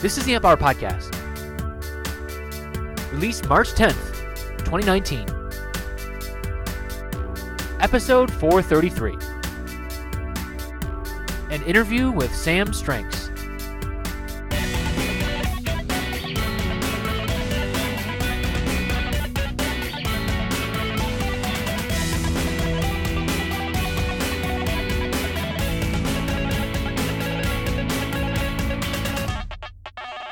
This is the Amp Hour Podcast. Released March 10th, 2019. Episode 433. An interview with Sam Stranks.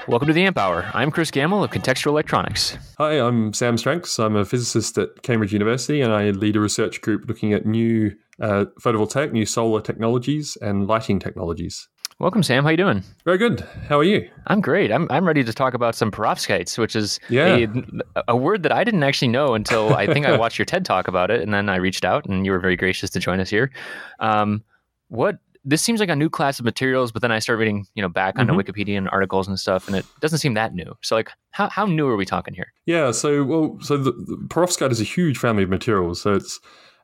Welcome to the Amp Hour. I'm Chris Gammell of Contextual Electronics. Hi, I'm Sam Stranks. I'm a physicist at Cambridge University and I lead a research group looking at new uh, photovoltaic, new solar technologies and lighting technologies. Welcome, Sam. How you doing? Very good. How are you? I'm great. I'm, I'm ready to talk about some perovskites, which is Yeah. a, a word that I didn't actually know until I think I watched your TED talk about it, and then I reached out, and you were very gracious to join us here. Um, what this seems like a new class of materials, but then I start reading, you know, back onto Mhm. Wikipedia and articles and stuff, and it doesn't seem that new. So, like, how how new are we talking here? Yeah, so well, so the, the perovskite is a huge family of materials. So it's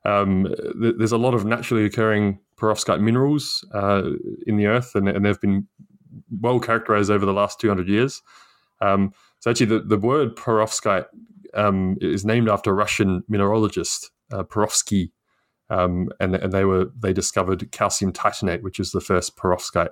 um, th- there's a lot of naturally occurring perovskite minerals uh, in the earth, and, and they've been well characterized over the last 200 years. Um, so actually, the, the word perovskite um, is named after a Russian mineralogist, uh, Perovsky, um, and and they were they discovered calcium titanate, which is the first perovskite.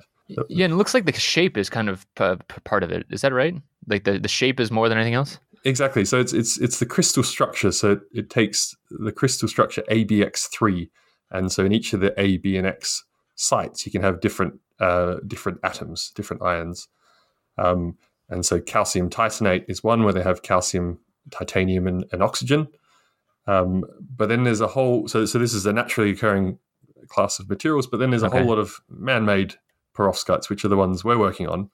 Yeah, and it looks like the shape is kind of p- p- part of it. Is that right? Like the, the shape is more than anything else. Exactly. So it's it's it's the crystal structure. So it, it takes the crystal structure ABX3, and so in each of the A, B, and X sites, you can have different uh, different atoms, different ions. Um, and so calcium titanate is one where they have calcium, titanium, and, and oxygen. Um, but then there's a whole so so this is a naturally occurring class of materials. But then there's a Okay. whole lot of man-made perovskites, which are the ones we're working on.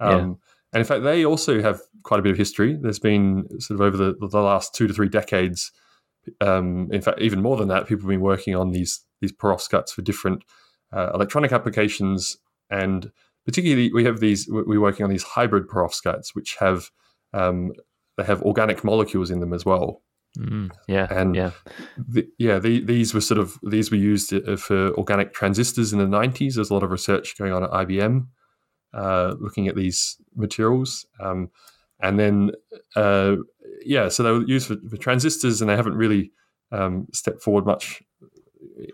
Um, And in fact, they also have quite a bit of history. There's been sort of over the, the last two to three decades, um, in fact, even more than that, people have been working on these these perovskites for different uh, electronic applications, and particularly we have these. we- We're working on these hybrid perovskites, which have um, they have organic molecules in them as well. Mm, yeah, And yeah. the, yeah, the, these were sort of these were used uh, for organic transistors in the '90s. There's a lot of research going on at IBM uh, looking at these materials, um, and then uh, yeah, so they were used for, for transistors, and they haven't really um, stepped forward much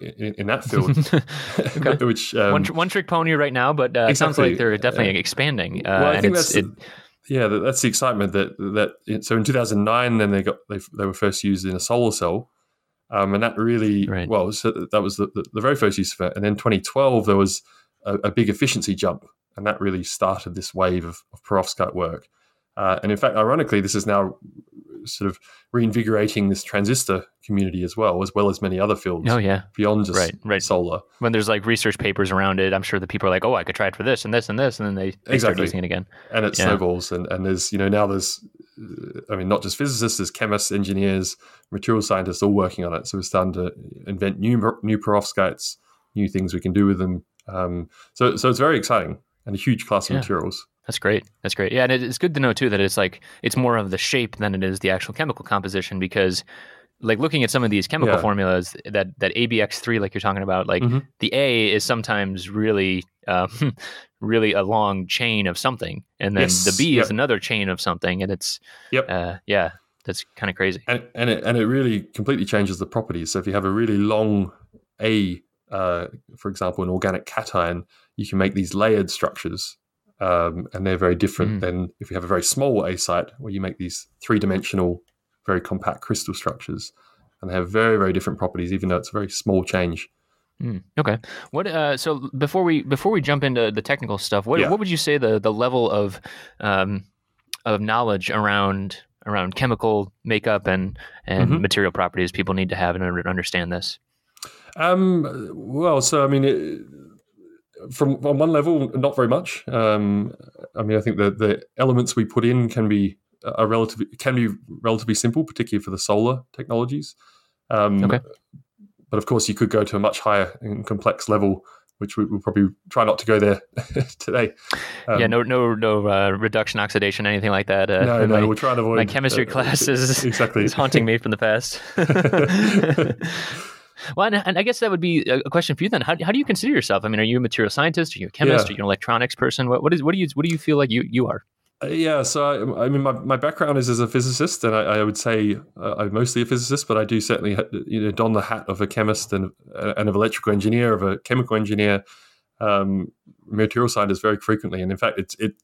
in, in that field. Which um, one, one trick pony right now, but uh, it sounds like they're definitely expanding. Uh, well, I and think it's, that's it, yeah, that, that's the excitement that that so in 2009, then they got they, they were first used in a solar cell, um, and that really Right. well so that was the, the, the very first use of it. And then 2012, there was a, a big efficiency jump, and that really started this wave of, of perovskite work. Uh, and in fact, ironically, this is now sort of reinvigorating this transistor community as well, as well as many other fields oh yeah. beyond just Right, right. solar. When there's like research papers around it, I'm sure the people are like, "Oh, I could try it for this and this and this," and then they, they start Exactly. using it again. and it Yeah. snowballs and, and there's you know now there's uh, i mean not just physicists there's chemists engineers material scientists all working on it so we're starting to invent new new perovskites new things we can do with them um, so so it's very exciting and a huge class of Yeah. materials That's great. That's great. Yeah, and it's good to know too that it's like it's more of the shape than it is the actual chemical composition because like looking at some of these chemical Yeah. formulas that that ABX3 like you're talking about like Mhm. the A is sometimes really um, really a long chain of something and then Yes, the B is another chain of something and it's Yep. uh, yeah, that's kind of crazy. and and it, and it really completely changes the properties so if you have a really long a uh, for example an organic cation you can make these layered structures um, and they're very different Mm. than if you have a very small a site where you make these three-dimensional very compact crystal structures and they have very very different properties even though it's a very small change Mm, okay. What? Uh, so before we before we jump into the technical stuff, what Yeah. what would you say the the level of um, of knowledge around around chemical makeup and and Mhm. material properties people need to have in order to understand this? Um, well, so I mean, it, from on one level, not very much. Um, I mean, I think the the elements we put in can be a relatively can be relatively simple, particularly for the solar technologies. Um, Okay. But of course, you could go to a much higher and complex level, which we will probably try not to go there today. Um, yeah, no no no uh, reduction oxidation anything like that. Uh, no, no, my, we'll try and avoid my chemistry uh, class is exactly is haunting me from the past. Well, and, and, I guess that would be a question for you then. How, how do you consider yourself? I mean, are you a material scientist? Are you a chemist? Yeah. Are you an electronics person? What, what is what do you what do you feel like you you are? Uh, yeah, so I, I, mean, my, my background is as a physicist, and I, I would say uh, I'm mostly a physicist, but I do certainly you know don the hat of a chemist and uh, and of electrical engineer, of a chemical engineer, um, material scientist very frequently. And in fact, it's it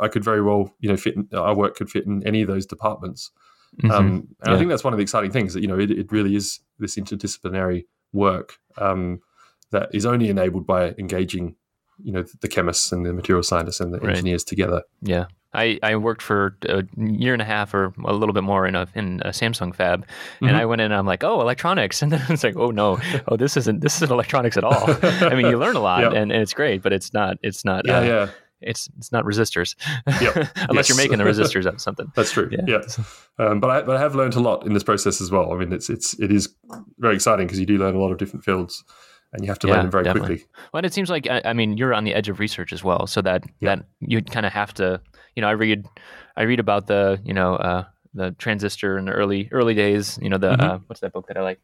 I could very well you know fit in, our work could fit in any of those departments. Mm-hmm. Um, and yeah. I think that's one of the exciting things that you know it, it really is this interdisciplinary work um, that is only enabled by engaging you know the chemists and the material scientists and the right. engineers together. Yeah, I, I worked for a year and a half or a little bit more in a in a Samsung fab, and mm-hmm. I went in and I'm like, oh, electronics, and then it's like, oh no, oh this isn't this isn't electronics at all. I mean, you learn a lot and, and it's great, but it's not it's not yeah uh, yeah it's it's not resistors yep. unless yes. you're making the resistors out of something. That's true. Yeah, yeah. Um, but I but I have learned a lot in this process as well. I mean, it's it's it is very exciting because you do learn a lot of different fields and you have to yeah, learn them very definitely. quickly. Well, and it seems like I, mean you're on the edge of research as well, so that yeah. that you kind of have to you know, I read, I read about the, you know, uh, the transistor in the early early days. You know, the mm-hmm. uh, what's that book that I like?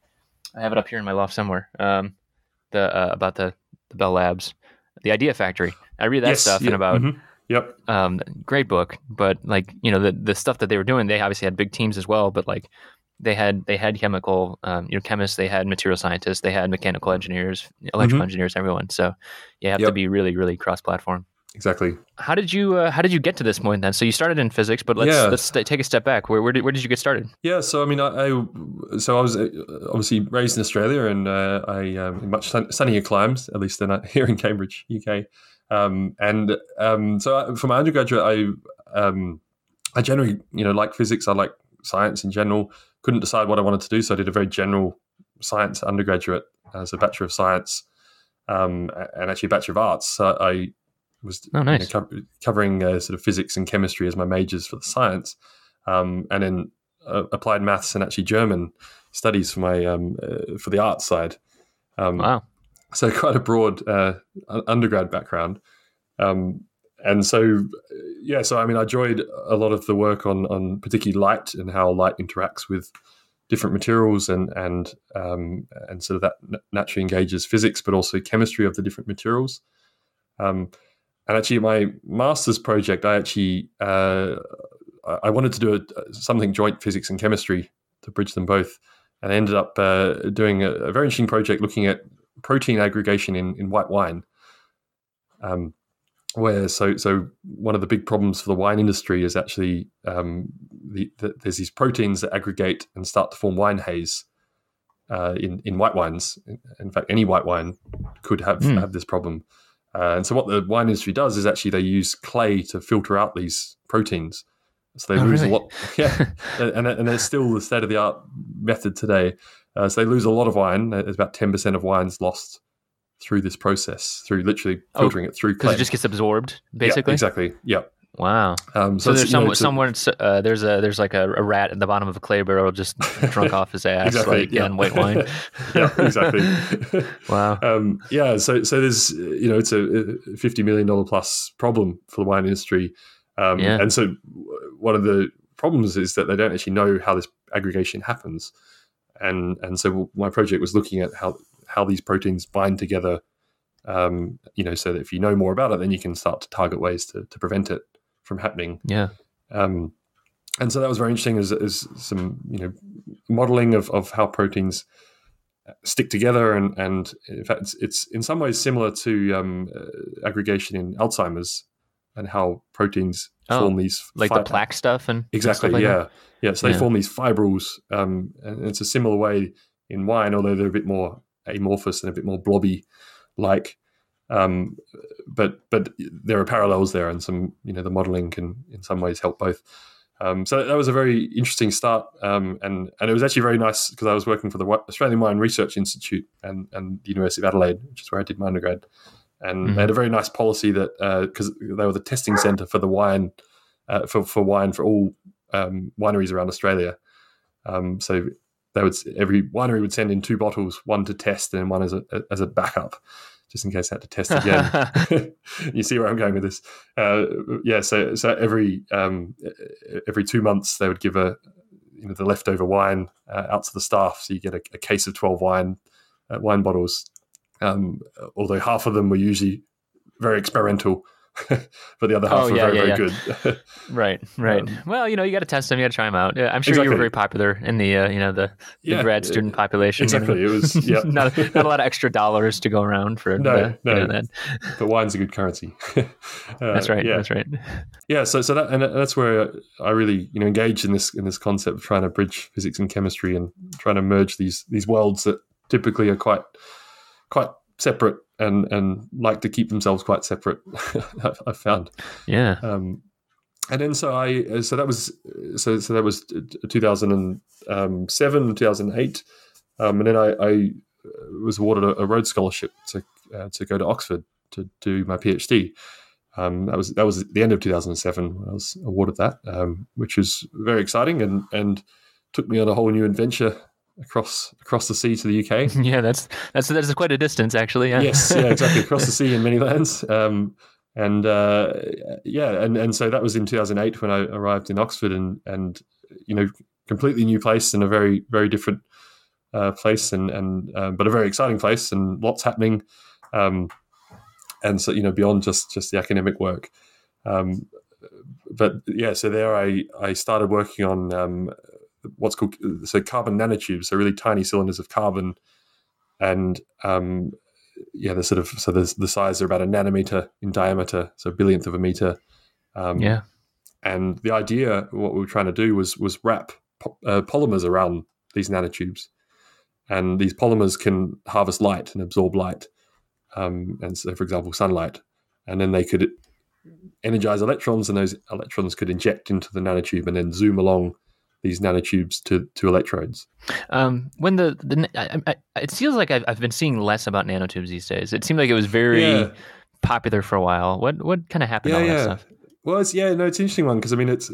I have it up here in my loft somewhere. Um, the uh, about the the Bell Labs, the Idea Factory. I read that yes, stuff yeah. and about. Mm-hmm. Yep. Um, great book, but like you know the the stuff that they were doing, they obviously had big teams as well. But like they had they had chemical um, you know chemists, they had material scientists, they had mechanical engineers, electrical mm-hmm. engineers, everyone. So you have yep. to be really really cross platform. Exactly. How did you uh, How did you get to this point then? So you started in physics, but let's yeah. let's take a step back. Where where did, where did you get started? Yeah, so I mean, I, I so I was uh, obviously raised in Australia, and uh, I um, much sunnier climes, at least than here in Cambridge, UK. Um, and um, so for my undergraduate, I um, I generally you know like physics. I like science in general. Couldn't decide what I wanted to do, so I did a very general science undergraduate as a bachelor of science. Um, and actually a bachelor of arts. So I was oh, nice. you know, co- covering uh, sort of physics and chemistry as my majors for the science, um, and then uh, applied maths and actually German studies for my um, uh, for the arts side. Um, wow! So quite a broad uh, undergrad background, um, and so yeah. So I mean, I enjoyed a lot of the work on on particularly light and how light interacts with different materials and and um, and sort of that naturally engages physics, but also chemistry of the different materials. Um, and actually, my master's project, I actually uh, I wanted to do a, something joint physics and chemistry to bridge them both, and I ended up uh, doing a, a, very interesting project looking at protein aggregation in, in white wine. Um, where so so one of the big problems for the wine industry is actually um, the, the, there's these proteins that aggregate and start to form wine haze uh, in in white wines. In, in, fact, any white wine could have mm. have this problem. Uh, and so, what the wine industry does is actually they use clay to filter out these proteins. So they oh, lose really? a lot. Yeah, and, and it's still the state of the art method today. Uh, so they lose a lot of wine. There's about ten percent of wines lost through this process, through literally oh, filtering oh, it through. Because it just gets absorbed, basically. Yeah, exactly. Yeah. Wow. Um, so, so there's some, know, somewhere uh, there's a there's like a, a, rat at the bottom of a clay barrel just drunk off his ass exactly, like yeah. in white wine. yeah, exactly. wow. Um, yeah. So so there's you know it's a fifty million dollar plus problem for the wine industry, um, yeah. and so one of the problems is that they don't actually know how this aggregation happens, and and so my project was looking at how how these proteins bind together. Um, you know, so that if you know more about it, then you can start to target ways to, to prevent it from happening. Yeah. Um, and so that was very interesting as, as some you know modeling of, of how proteins stick together and and in fact it's, it's in some ways similar to um, uh, aggregation in Alzheimer's and how proteins oh, form these like fi- the plaque stuff and exactly stuff like yeah that? yeah so they yeah. form these fibrils um, and it's a similar way in wine although they're a bit more amorphous and a bit more blobby like um, but but there are parallels there, and some you know the modeling can in some ways help both. Um, so that was a very interesting start, um, and and it was actually very nice because I was working for the Australian Wine Research Institute and and the University of Adelaide, which is where I did my undergrad, and mm-hmm. they had a very nice policy that because uh, they were the testing centre for the wine uh, for for wine for all um, wineries around Australia. Um, so they would every winery would send in two bottles, one to test and one as a as a backup just in case they had to test again. you see where I'm going with this? Uh, yeah, so so every um, every two months they would give a you know the leftover wine uh, out to the staff, so you get a, a case of twelve wine uh, wine bottles. Um, although half of them were usually very experimental, but the other half Oh, were yeah, very, yeah, very yeah. good. Right, right. Um, well, you know, you got to test them. You got to try them out. Yeah, I'm sure you were very popular in the, uh, you know, the, the grad student population. you know. exactly. It was yeah. not, not a lot of extra dollars to go around for No, uh, no. you know, that. but wine's a good currency. Uh, That's right. Yeah, That's right. yeah. So, so that and that's where I really, you know, engaged in this in this concept of trying to bridge physics and chemistry and trying to merge these these worlds that typically are quite quite separate and and like to keep themselves quite separate. I've, found. Yeah. Um, and then so I uh, so that was so so that was two thousand and seven, two thousand eight, um, and then I, I was awarded a, a Rhodes scholarship to uh, to go to Oxford to do my PhD. Um, that was that was the end of two thousand and seven when I was awarded that, um, which was very exciting and and took me on a whole new adventure across across the sea to the UK. Yeah, that's that's that's quite a distance, actually. Yeah. yes, yeah, exactly. Across the sea in many lands. Um, and uh, yeah, and, and so that was in 2008 when I arrived in Oxford, and and you know, completely new place and a very very different uh, place, and and um, but a very exciting place, and lots happening. Um, and so you know, beyond just just the academic work. Um, but yeah, so there I I started working on um, what's called so carbon nanotubes, so really tiny cylinders of carbon, and um, yeah, the sort of so the the size are about a nanometer in diameter, so a billionth of a meter. Um, Yeah. and the idea, what we were trying to do was was wrap po- uh, polymers around these nanotubes, and these polymers can harvest light and absorb light, um, and so for example sunlight, and then they could energize electrons, and those electrons could inject into the nanotube and then zoom along these nanotubes to to electrodes. Um, when the the I, I, it feels like I've, I've been seeing less about nanotubes these days. It seemed like it was very Yeah. popular for a while. What what kind of happened? to all that stuff? Well, it's, yeah, no, it's an interesting one because I mean, it's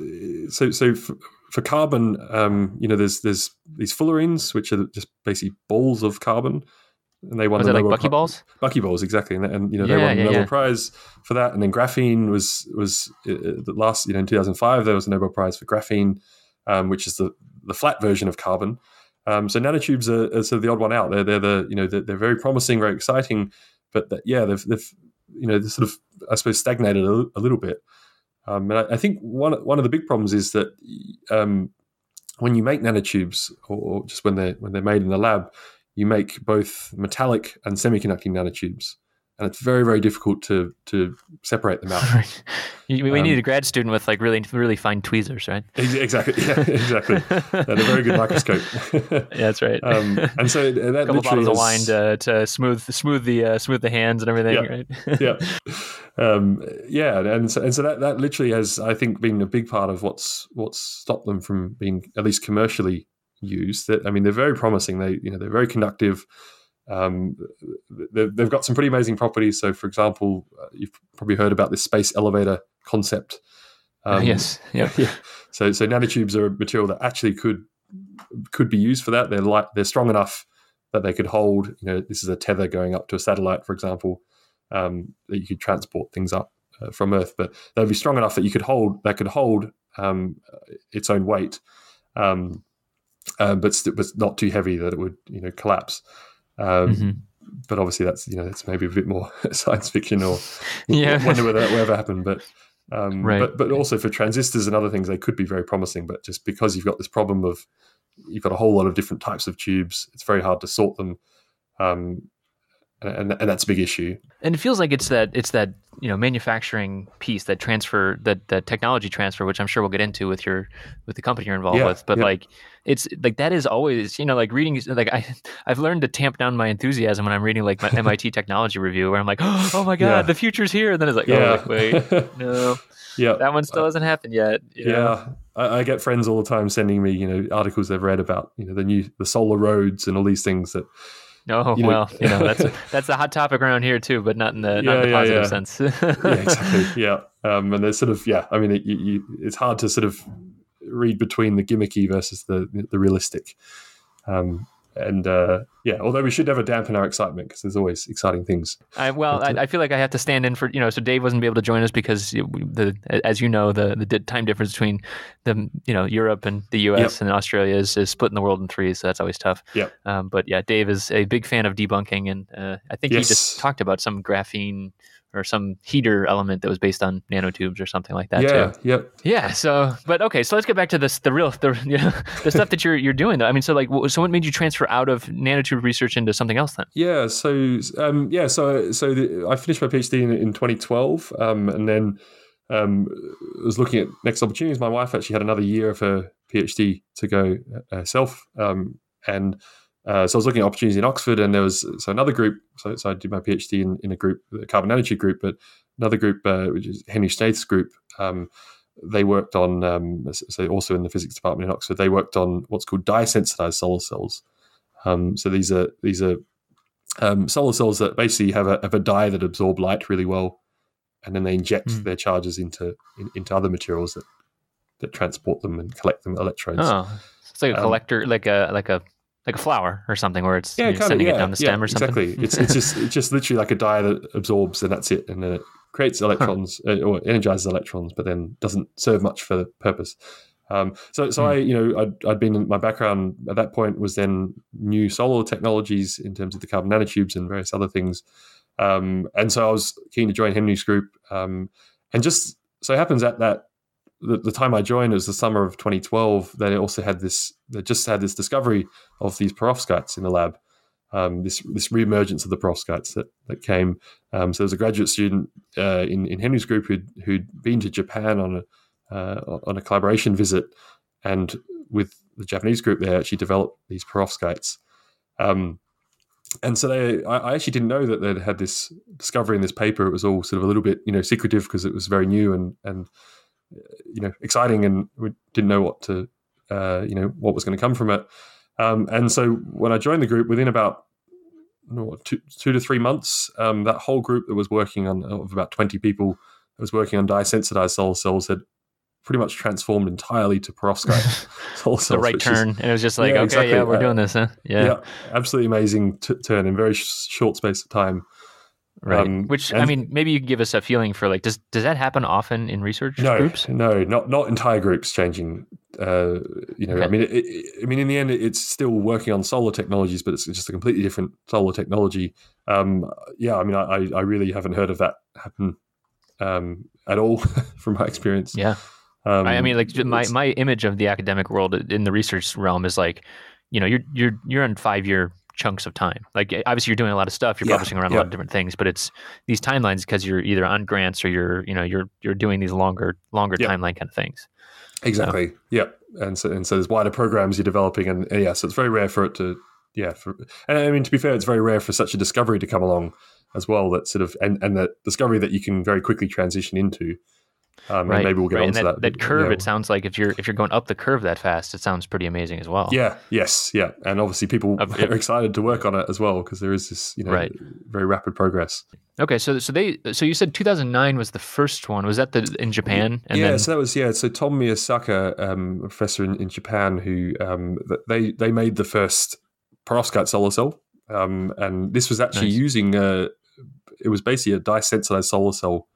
so so for, for carbon, um, you know, there's there's these fullerenes which are just basically balls of carbon, and they won Was the it like Nobel Bucky Pri- Buckyballs, exactly, and, and you know they won the yeah, Nobel yeah. Prize for that, and then graphene was was uh, the last, you know, in 2005 there was a Nobel Prize for graphene, um, which is the the flat version of carbon. Um, so nanotubes are, are sort of the odd one out. They're they're the you know they're, they're very promising, very exciting, but that, yeah, they've, they've you know they're sort of I suppose stagnated a, a little bit. Um, and I, I think one one of the big problems is that um, when you make nanotubes, or, or just when they are when they're made in the lab, you make both metallic and semiconducting nanotubes, and it's very very difficult to to separate them out. You- we Um, need a grad student with like really really fine tweezers, right? Ex- exactly, yeah, exactly. and a very good microscope. Yeah, that's right. um, and so that a couple bottles of wine to, to smooth smooth the uh, smooth the hands and everything, Yeah. right? yeah, um, yeah, and so, and so that that literally has, I think, been a big part of what's what's stopped them from being at least commercially used. That I mean, they're very promising. They you know they're very conductive. Um, they've, they've got some pretty amazing properties. So, for example, uh, you've probably heard about this space elevator concept. Um, yes. Yeah. yeah. So so nanotubes are a material that actually could could be used for that. They're light. They're strong enough that they could hold. You know, this is a tether going up to a satellite, for example, um, that you could transport things up uh, from Earth. But they'd be strong enough that you could hold that could hold um, its own weight, um, uh, but st- but not too heavy that it would you know collapse. Um, Mhm. But obviously, that's you know that's maybe a bit more science fiction or Yeah. wonder whether that will ever happen. But um, Right. but but also for transistors and other things, they could be very promising. But just because you've got this problem of you've got a whole lot of different types of tubes, it's very hard to sort them, um, and, and that's a big issue. and it feels like it's that it's that you know manufacturing piece that transfer that that technology transfer which i'm sure we'll get into with your with the company you're involved Yeah, with but yeah. like it's like that is always you know like reading like i i've learned to tamp down my enthusiasm when i'm reading like my mit technology review where i'm like oh my god Yeah. the future's here and then it's like oh Yeah, like, wait no yeah, that one still hasn't happened yet you know? yeah. I, I get friends all the time sending me you know articles they've read about you know the new the solar roads and all these things that no You know- well you know that's that's a hot topic around here too but not in the not in the Yeah, yeah, positive yeah. sense yeah, exactly. Yeah, um, and there's sort of yeah. I mean, it, you, you, it's hard to sort of read between the gimmicky versus the the realistic. Um, and uh, yeah, although we should never dampen our excitement because there's always exciting things. I, well, I, I, feel like I have to stand in for you know. So Dave wasn't able to join us because the as you know the the time difference between the you know Europe and the U.S. Yep. and Australia is, is splitting the world in three, so that's always tough. Yeah. Um, but yeah, Dave is a big fan of debunking, and uh, I think yes. he just talked about some graphene or some heater element that was based on nanotubes or something like that. Yeah, too. yep. Yeah. So, but okay, so let's get back to this the real the you know, the stuff that you're you're doing though. I mean, so like, so what made you transfer out of nanotube research into something else then? Yeah. So um, yeah. So so the, I finished my PhD in, in 2012, um, and then um, was looking at next opportunities. My wife actually had another year of her PhD to go uh, herself, um, and uh, so I was looking at opportunities in Oxford, and there was so another group. So, so I did my PhD in, in a group, the carbon energy group, but another group, uh, which is Henry Snaith's group. Um, they worked on, um, so also in the physics department in Oxford, they worked on what's called dye sensitized solar cells. Um, so these are these are um, solar cells that basically have a, have a dye that absorb light really well, and then they inject mm. their charges into in, into other materials that that transport them and collect them electrodes. Oh, it's like a um, collector, like a like a like a flower or something where it's yeah, kind sending of, yeah, it down the stem yeah, or something. Exactly. it's it's just it's just literally like a dye that absorbs and that's it, and then it creates electrons huh. Uh, or energizes electrons, but then doesn't serve much for the purpose. Um, so so mm. I you know I'd, I'd been my background at that point was then new solar technologies in terms of the carbon nanotubes and various other things, um, and so I was keen to join Henry's group, um, and just so happens at that the, the, time I joined was the summer of 2012. They also had this, they just had this discovery of these perovskites in the lab. Um, this this reemergence of the perovskites that that came. Um, so there was a graduate student uh, in in Henry's group who'd who'd been to Japan on a uh, on a collaboration visit, and with the Japanese group, they actually developed these perovskites. Um, and so they, I, I, actually didn't know that they'd had this discovery in this paper. It was all sort of a little bit, you know, secretive because it was very new and and you know exciting, and we didn't know what to uh, you know what was going to come from it. Um, and so when I joined the group, within about two, two to three months, um, that whole group that was working on of about twenty people that was working on dye sensitized solar cells had pretty much transformed entirely to perovskite solar cells. the right turn, is, and it was just like, yeah, okay, exactly. yeah, we're uh, doing this, huh? Yeah, yeah absolutely amazing t- turn in very sh- short space of time. Right. Um, Which I mean, maybe you can give us a feeling for like, does does that happen often in research no, groups? No, not not entire groups changing. Uh, you know, okay. I mean, it, it, I mean, in the end, it's still working on solar technologies, but it's just a completely different solar technology. Um, yeah, I mean, I, I really haven't heard of that happen um, at all from my experience. Yeah. Um, I, I mean, like my, my image of the academic world in the research realm is like, you know, you're you're you're in five year chunks of time. Like eh, obviously you're doing a lot of stuff, you're yeah, publishing around yeah. a lot of different things, but it's these timelines because you're either on grants or you're you know you're you're doing these longer longer yeah. timeline kind of things. Exactly. So. Yeah. And so and so there's wider programs you're developing, and, and yeah, so it's very rare for it to yeah. For, and I mean to be fair, it's very rare for such a discovery to come along as well. That sort of and and the discovery that you can very quickly transition into. Um, right. maybe we'll get right. onto that, that. That curve, yeah. it sounds like if you're if you're going up the curve that fast, it sounds pretty amazing as well. Yeah. Yes. Yeah. And obviously, people uh, are excited to work on it as well because there is this you know right. very rapid progress. Okay. So so they so you said 2009 was the first one. Was that the in Japan? And yeah. Then... So that was yeah. So Tom Miyasaka, um, professor in, in Japan, who um, they they made the first perovskite solar cell, um, and this was actually nice. using a, it was basically a dye sensitized solar cell.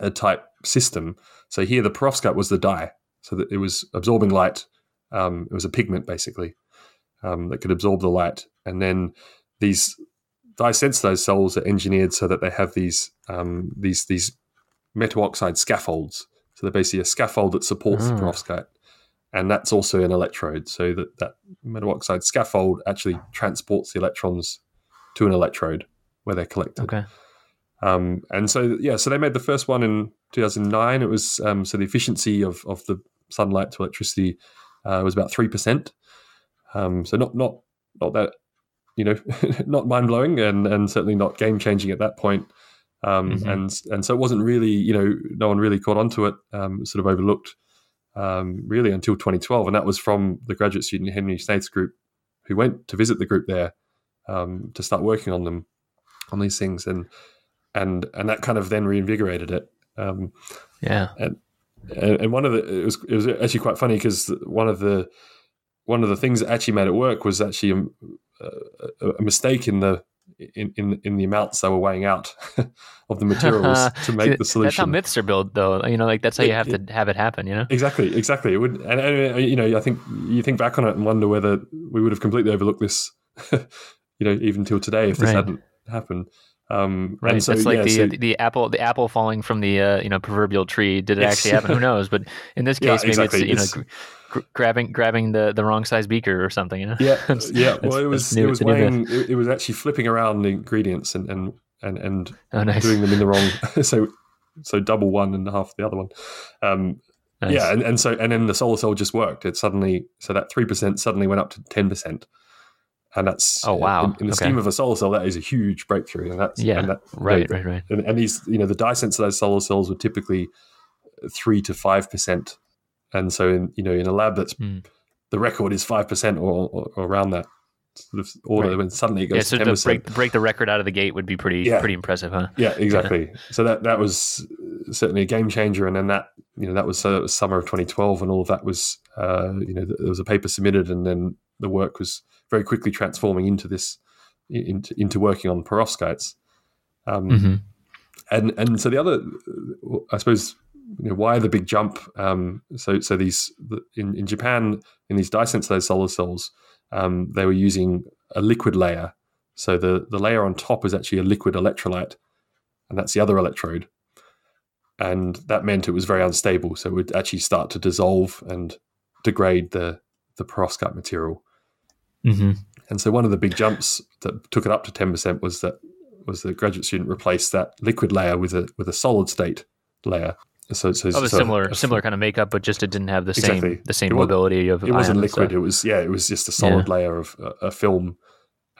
A type system. So here the perovskite was the dye, so that it was absorbing light. Um, it was a pigment basically um, that could absorb the light, and then these dye sensitized cells are engineered so that they have these um, these these metal oxide scaffolds. So they're basically a scaffold that supports the ah. perovskite, and that's also an electrode. So that that metal oxide scaffold actually transports the electrons to an electrode where they're collected. Okay. Um, and so yeah, so they made the first one in 2009. It was um, so the efficiency of of the sunlight to electricity uh, was about three percent. Um, so not not not that you know not mind blowing and and certainly not game changing at that point. Um, mm-hmm. And and so it wasn't really you know no one really caught onto it. Um, sort of overlooked um, really until 2012, and that was from the graduate student Henry Snaith's group who went to visit the group there to start working on them on these things and and and that kind of then reinvigorated it. Um, yeah, and and one of the it was it was actually quite funny because one of the one of the things that actually made it work was actually a, a, a mistake in the in, in in the amounts they were weighing out of the materials to make the solution. That's how myths are built, though. You know, like that's how you have to have it happen. You know, exactly, exactly. It would, and, and you know, I think you think back on it and wonder whether we would have completely overlooked this. you know, even till today, if this right. hadn't happened. Um, right. So, That's like yeah, the, so, the apple the apple falling from the uh, you know proverbial tree. Did it yes. actually happen? Who knows? But in this case, yeah, maybe exactly. it's you know gr- grabbing grabbing the, the wrong size beaker or something. You know? Yeah, yeah. Well, it was new, it was weighing, it, it, was actually flipping around the ingredients and and and, and oh, nice. doing them in the wrong. so so double one and half the other one. Um, nice. Yeah, and, and so and then the solar cell just worked. It suddenly so that three percent suddenly went up to ten percent and that's oh wow in, in the okay. scheme of a solar cell that is a huge breakthrough and that's yeah and that, right right right and, and, these you know the dye sensitized solar cells were typically three to five percent and so in you know in a lab that's mm. the record is five percent or, or, or, around that sort of order right. when suddenly it goes yeah, so to 10%. break, break the record out of the gate would be pretty yeah. pretty impressive huh yeah exactly yeah. so that that was certainly a game changer and then that you know that was, uh, summer of 2012 and all of that was uh, you know there was a paper submitted and then the work was very quickly transforming into this into, into working on perovskites. Um, mm-hmm. And and so the other, I suppose, you know, why the big jump? Um, so so these in, in Japan in these dye sensitized solar cells, um, they were using a liquid layer. So the the layer on top is actually a liquid electrolyte, and that's the other electrode. And that meant it was very unstable. So it would actually start to dissolve and degrade the the perovskite material. Mm-hmm. And so one of the big jumps that took it up to ten percent was that was the graduate student replaced that liquid layer with a with a solid state layer. So, so oh, a similar similar kind of makeup, but just it didn't have the exactly. same the same mobility of. It wasn't liquid. It was yeah. It was just a solid yeah. layer of uh, a film,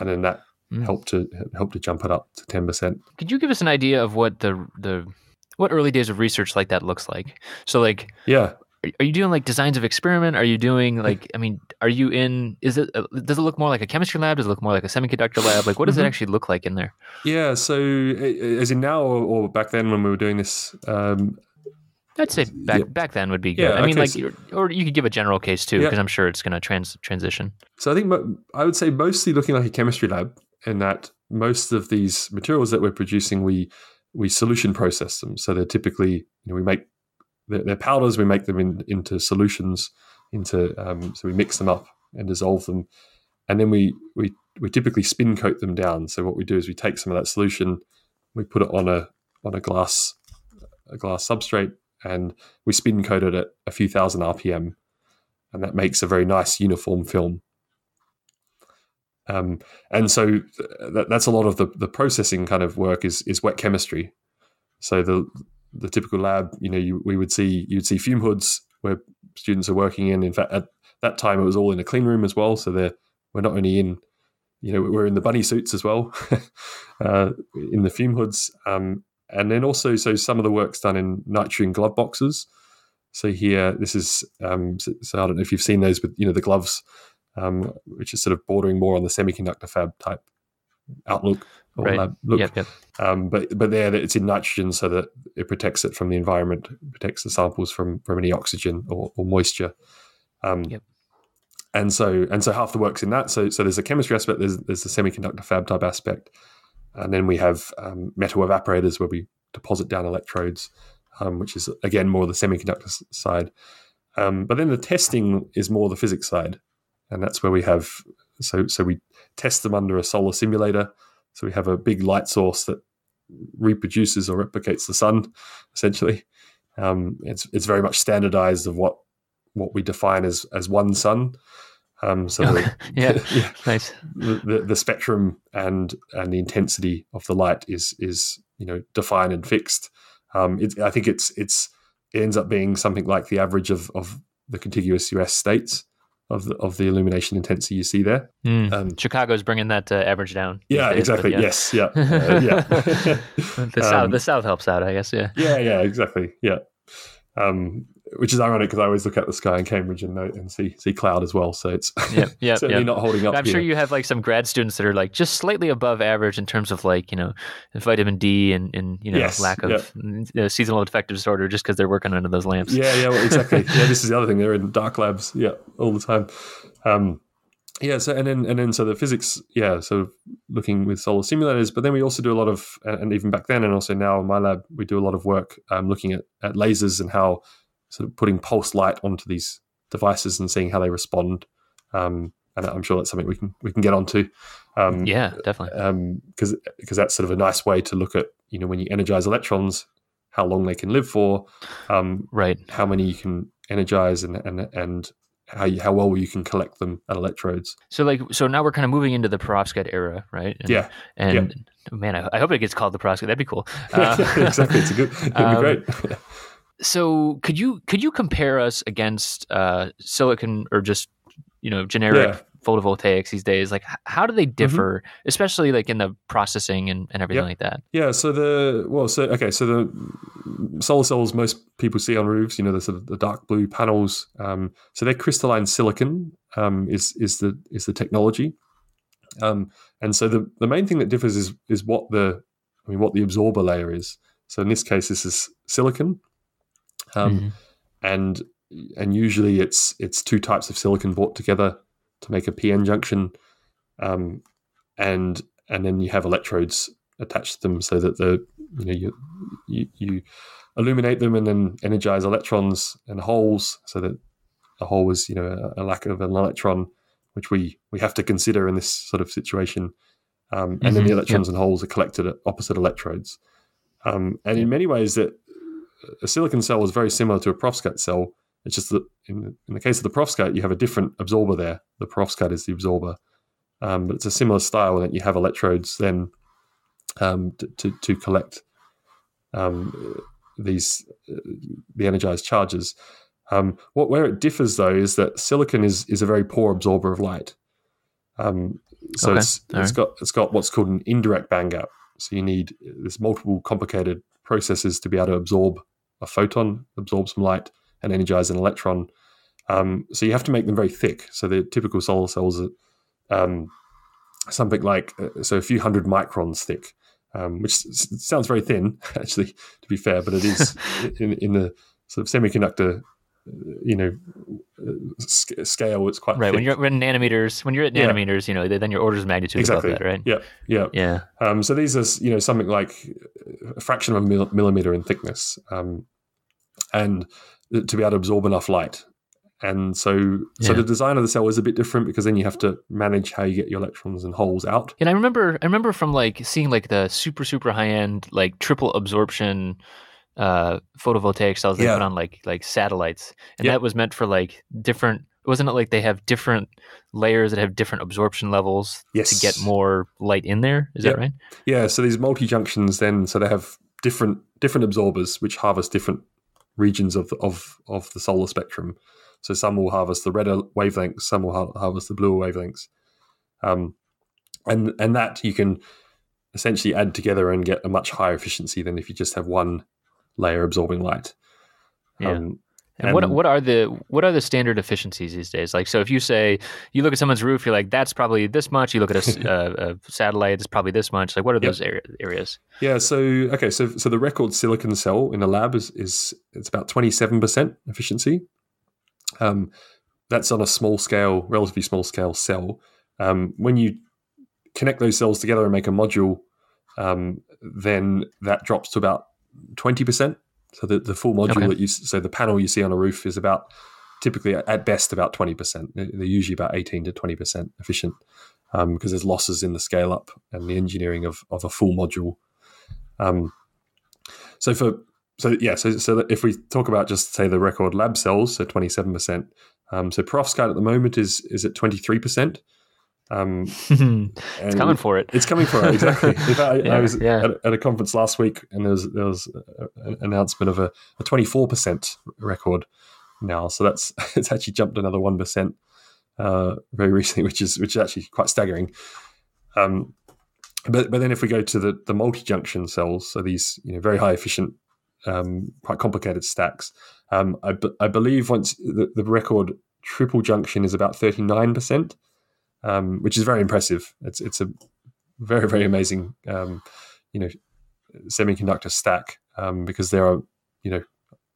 and then that mm. helped to help to jump it up to ten percent. Could you give us an idea of what the the what early days of research like that looks like? So like yeah, are you doing like designs of experiment? Are you doing like, I mean, are you in, is it, uh, does it look more like a chemistry lab? Does it look more like a semiconductor lab? Like, what does mm-hmm. it actually look like in there? Yeah. So, as in now or, or back then when we were doing this, um, I'd say back yeah. back then would be good. Yeah, I mean, okay, like, so, or you could give a general case too, because yeah. I'm sure it's going to trans transition. So I think I would say mostly looking like a chemistry lab, in that most of these materials that we're producing, we we solution process them. So they're typically, you know, we make they're, they're powders. We make them in, into solutions. Into um, so we mix them up and dissolve them, and then we we we typically spin coat them down. So what we do is we take some of that solution, we put it on a on a glass a glass substrate, and we spin coat it at a few thousand RPM, and that makes a very nice uniform film. Um, and so that, that's a lot of the, the processing kind of work is is wet chemistry. So the the typical lab, you know, you, we would see you'd see fume hoods where students are working in. In fact, at that time, it was all in a clean room as well. So they're we're not only in, you know, we're in the bunny suits as well, uh, in the fume hoods, um, and then also so some of the work's done in nitrogen glove boxes. So here, this is um, so, so, I don't know if you've seen those, but you know the gloves, um, which is sort of bordering more on the semiconductor fab type outlook right. look. Yep, yep. Um, but but there it's in nitrogen so that it protects it from the environment, protects the samples from from any oxygen or, or moisture. Um, yep. And so and so half the work's in that. So so there's a chemistry aspect, there's there's the semiconductor fab type aspect, and then we have um, metal evaporators where we deposit down electrodes, um, which is again more the semiconductor side. Um, but then the testing is more the physics side, and that's where we have so so we test them under a solar simulator. So we have a big light source that reproduces or replicates the sun, essentially. Um, it's it's very much standardized of what what we define as as one sun. Um, so the, yeah, yeah, nice. The, the, the, spectrum and and the intensity of the light is is you know defined and fixed. Um, it, I think it's it's it ends up being something like the average of of the contiguous U.S. states of the of the illumination intensity you see there. Mm. Um, Chicago's bringing that uh, average down. Yeah, days, exactly. Yeah. Yes, yeah, uh, yeah. the south, um, the south helps out, I guess. Yeah. Yeah, yeah, exactly. Yeah. Um, which is ironic because I always look at the sky in Cambridge and note and see see cloud as well. So it's yep, yep, certainly yep. not holding up. I'm here. sure you have like some grad students that are like just slightly above average in terms of like you know vitamin D and, and you know yes, lack of you know, seasonal affective disorder just because they're working under those lamps. Yeah, yeah, well, exactly. yeah, this is the other thing. They're in dark labs, yeah, all the time. Um, yeah, so and then and then so the physics, yeah, so looking with solar simulators, but then we also do a lot of, and even back then and also now in my lab, we do a lot of work um, looking at, at lasers and how sort of putting pulse light onto these devices and seeing how they respond. Um, and I'm sure that's something we can we can get onto. Um, yeah, definitely. Because um, because that's sort of a nice way to look at you know when you energize electrons, how long they can live for, um, right? How many you can energize and and and how you, how well you can collect them at electrodes. So like so now we're kind of moving into the perovskite era, right? And, yeah. And yeah. man, I, I, hope it gets called the perovskite. That'd be cool. Uh, exactly. It's a good. It'd um, be great. so could you could you compare us against uh, silicon or just you know generic yeah. photovoltaics these days like how do they mm-hmm. differ mm-hmm. especially like in the processing and, and everything yep. like that yeah so the well so okay so the solar cells most people see on roofs you know the sort of the dark blue panels um, so they're crystalline silicon um, is is the is the technology um, and so the the main thing that differs is is what the i mean what the absorber layer is so in this case this is silicon um, mm-hmm. and and usually it's it's two types of silicon brought together to make a PN junction, um, and and then you have electrodes attached to them so that the you know you, you, you illuminate them and then energize electrons and holes so that a hole is you know a, a lack of an electron, which we we have to consider in this sort of situation, um, and mm-hmm, then the electrons and holes are collected at opposite electrodes, um, and in many ways that a silicon cell is very similar to a perovskite cell it's just that in, in the case of the perovskite, you have a different absorber there. The perovskite is the absorber, um, but it's a similar style in that you have electrodes then um, to, to, to collect um, these uh, the energized charges. Um, what where it differs though is that silicon is is a very poor absorber of light. Um, so okay. it's, it's right. got it's got what's called an indirect band gap. So you need this multiple complicated processes to be able to absorb a photon, absorb some light, and energize an electron. Um, so you have to make them very thick. So the typical solar cells are um, something like uh, so a few hundred microns thick, um, which s- sounds very thin, actually, to be fair, but it is in, in the sort of semiconductor you know scale it's quite right thick. when you're in nanometers when you're at nanometers yeah. you know then your orders of magnitude exactly that, right yeah yeah yeah um, so these are you know something like a fraction of a millimeter in thickness um, and to be able to absorb enough light. And so, yeah. so the design of the cell is a bit different because then you have to manage how you get your electrons and holes out. And I remember, I remember from like seeing like the super super high end like triple absorption uh, photovoltaic cells they yeah. put on like like satellites, and yep. that was meant for like different. Wasn't it like they have different layers that have different absorption levels yes. to get more light in there? Is yep. that right? Yeah. So these multi junctions then, so they have different different absorbers which harvest different regions of of of the solar spectrum. So some will harvest the redder wavelengths, some will ha- harvest the bluer wavelengths, um, and and that you can essentially add together and get a much higher efficiency than if you just have one layer absorbing light. Yeah. Um, and, and, what what are the what are the standard efficiencies these days? Like, so if you say you look at someone's roof, you're like, that's probably this much. You look at a, a, a satellite, it's probably this much. Like, what are those yep. areas? Yeah. So okay. So so the record silicon cell in a lab is is it's about twenty seven percent efficiency. Um, that's on a small scale, relatively small scale cell. Um, when you connect those cells together and make a module, um, then that drops to about twenty percent. So the, the full module okay. that you so the panel you see on a roof is about typically at best about twenty percent. They're usually about eighteen to twenty percent efficient um, because there's losses in the scale up and the engineering of of a full module. Um, so for so yeah, so so if we talk about just say the record lab cells, so twenty seven percent. Um, so perovskite at the moment is is at twenty three percent. Um, it's coming for it. It's coming for it exactly. fact, I, yeah, I, was yeah. at, at, a conference last week, and there was there was an announcement of a twenty four percent record now. So that's it's actually jumped another one percent uh, very recently, which is which is actually quite staggering. Um, but but then if we go to the the multi junction cells, so these you know very high efficient, um, quite complicated stacks. Um, I, I believe once the, the record triple junction is about thirty nine percent um, which is very impressive. It's it's a very very amazing um, you know semiconductor stack um, because there are you know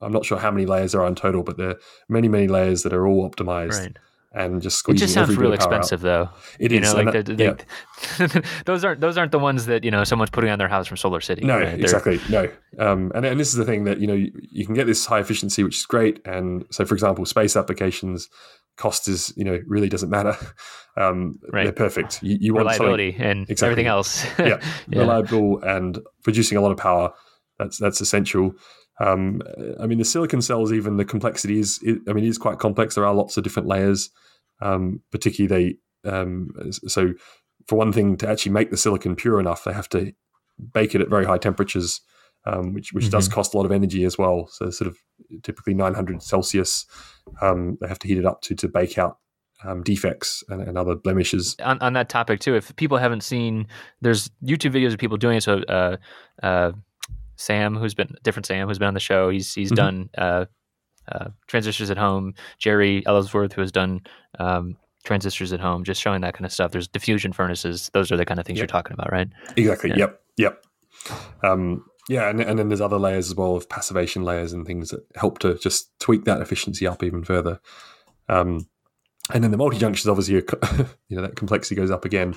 I'm not sure how many layers there are in total, but there are many many layers that are all optimized. Right. And just It just sounds real power out. expensive, though. It you is, know, like that- yeah. those aren't those aren't the ones that you know someone's putting on their house from Solar City. No, right? Exactly. No. Um, and, and this is the thing that, you know, you, you can get this high efficiency, which is great. And so, for example, space applications, cost is, you know, really doesn't matter. Um, Right. They're perfect. You, you want reliability and Exactly. everything else. yeah, Yeah. reliable and producing a lot of power. That's that's essential. Um, I mean, the silicon cells, even the complexity is, it, I mean, it is quite complex. There are lots of different layers. Um, particularly, they um, so for one thing, to actually make the silicon pure enough, they have to bake it at very high temperatures, um, which which does cost a lot of energy as well. So, sort of typically 900 Celsius, um, they have to heat it up to to bake out um, defects and, and other blemishes. on, on that topic too, if people haven't seen, there's YouTube videos of people doing it. So, uh, uh, Sam, who's been different Sam, who's been on the show, he's he's Mhm. done uh, uh, transistors at home. Jeri Ellsworth, who has done um, transistors at home, just showing that kind of stuff. There's diffusion furnaces; those are the kind of things Yep. you're talking about, right? Exactly. Yeah. Yep. Yep. Um, yeah, and, and then there's other layers as well of passivation layers and things that help to just tweak that efficiency up even further. Um, and then the multi-junctions, obviously, you know that complexity goes up again.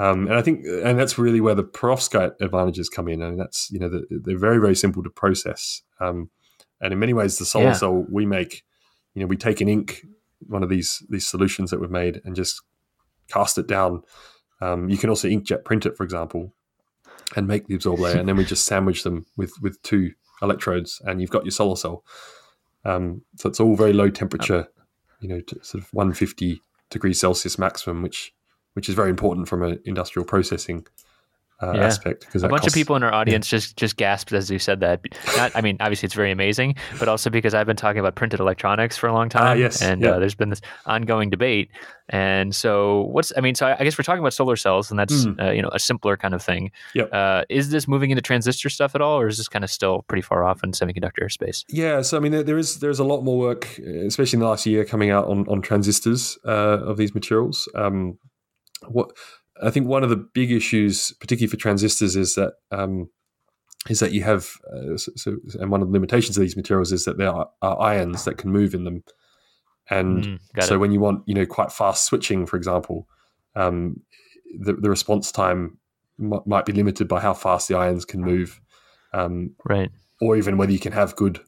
Um, and I think, and that's really where the perovskite advantages come in. And that's you know the, they're very very simple to process. Um, and in many ways, the solar Yeah. cell we make, you know, we take an ink, one of these these solutions that we've made, and just cast it down. Um, you can also inkjet print it, for example, and make the absorb layer, and then we just sandwich them with with two electrodes, and you've got your solar cell. Um, so it's all very low temperature, you know, to sort of 150 degrees Celsius maximum, which which is very important from an industrial processing uh, Yeah. aspect. Because a bunch of people in our audience just just gasped as you said that. Not, I mean, obviously it's very amazing, but also because I've been talking about printed electronics for a long time, Ah, yes, and yeah. uh, there's been this ongoing debate. And so, what's I mean, so I, I guess we're talking about solar cells, and that's Mm. uh, you know a simpler kind of thing. Yep. Uh, is this moving into transistor stuff at all, or is this kind of still pretty far off in semiconductor space? Yeah, so I mean, there, there is there's a lot more work, especially in the last year, coming out on on transistors uh, of these materials. Um, what I think one of the big issues, particularly for transistors, is that um, is that you have uh, so, and one of the limitations of these materials is that there are, are ions that can move in them, and Mm, so it. when you want you know quite fast switching, for example, um, the, the response time m- might be limited by how fast the ions can move. Um, Right. or even whether you can have good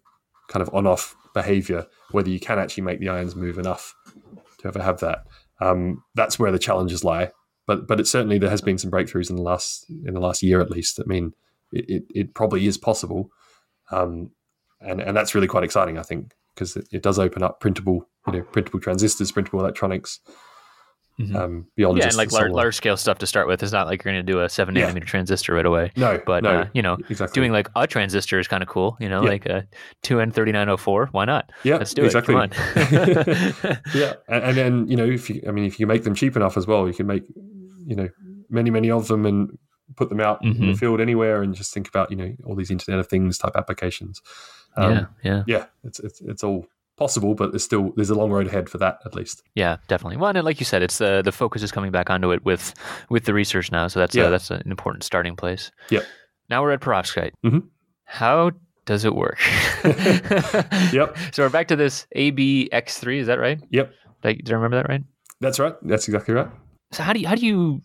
kind of on-off behavior, whether you can actually make the ions move enough to ever have that. Um, that's where the challenges lie. But but it certainly there has been some breakthroughs in the last in the last year at least. I mean, it, it, it probably is possible, um, and and that's really quite exciting. I think because it, it does open up printable you know printable transistors, printable electronics Mhm. um, beyond yeah, just and like large, large scale stuff to start with. It's not like you're going to do a seven Yeah. nanometer transistor right away. No, But no, uh, you know, exactly. doing like a transistor is kind of cool. You know, Yeah. like a two N thirty nine oh four. Why not? yeah, Let's do exactly. it. Come on. yeah, and, and then you know, if you, I mean, if you make them cheap enough as well, you can make, you know, many many of them and put them out in the Mhm. field anywhere, and just think about you know all these Internet of Things type applications. yeah, Um, yeah, yeah, it's it's it's all possible, but there's still there's a long road ahead for that at least. yeah, definitely. Well, and like you said, it's the the focus is coming back onto it with with the research now. So that's Yeah. uh, that's an important starting place. Yep. Now we're at perovskite. Mhm. How does it work? Yep. So we're back to this ABX3. Is that right? Yep, I, did I remember that right? that's right. That's exactly right. So how do you how do you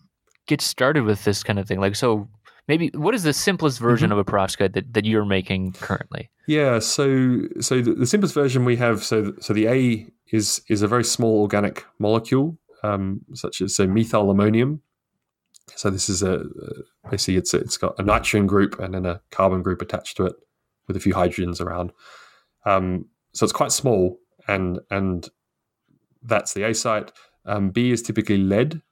get started with this kind of thing? Like so. Maybe what is the simplest version Mm-hmm. of a perovskite that, that you're making currently? Yeah, so so the, the simplest version we have so so the A is is a very small organic molecule, um, such as so methyl ammonium. So this is a basically it's it's got a nitrogen group and then a carbon group attached to it with a few hydrogens around. Um, so it's quite small, and and that's the A site. Um, B is typically lead,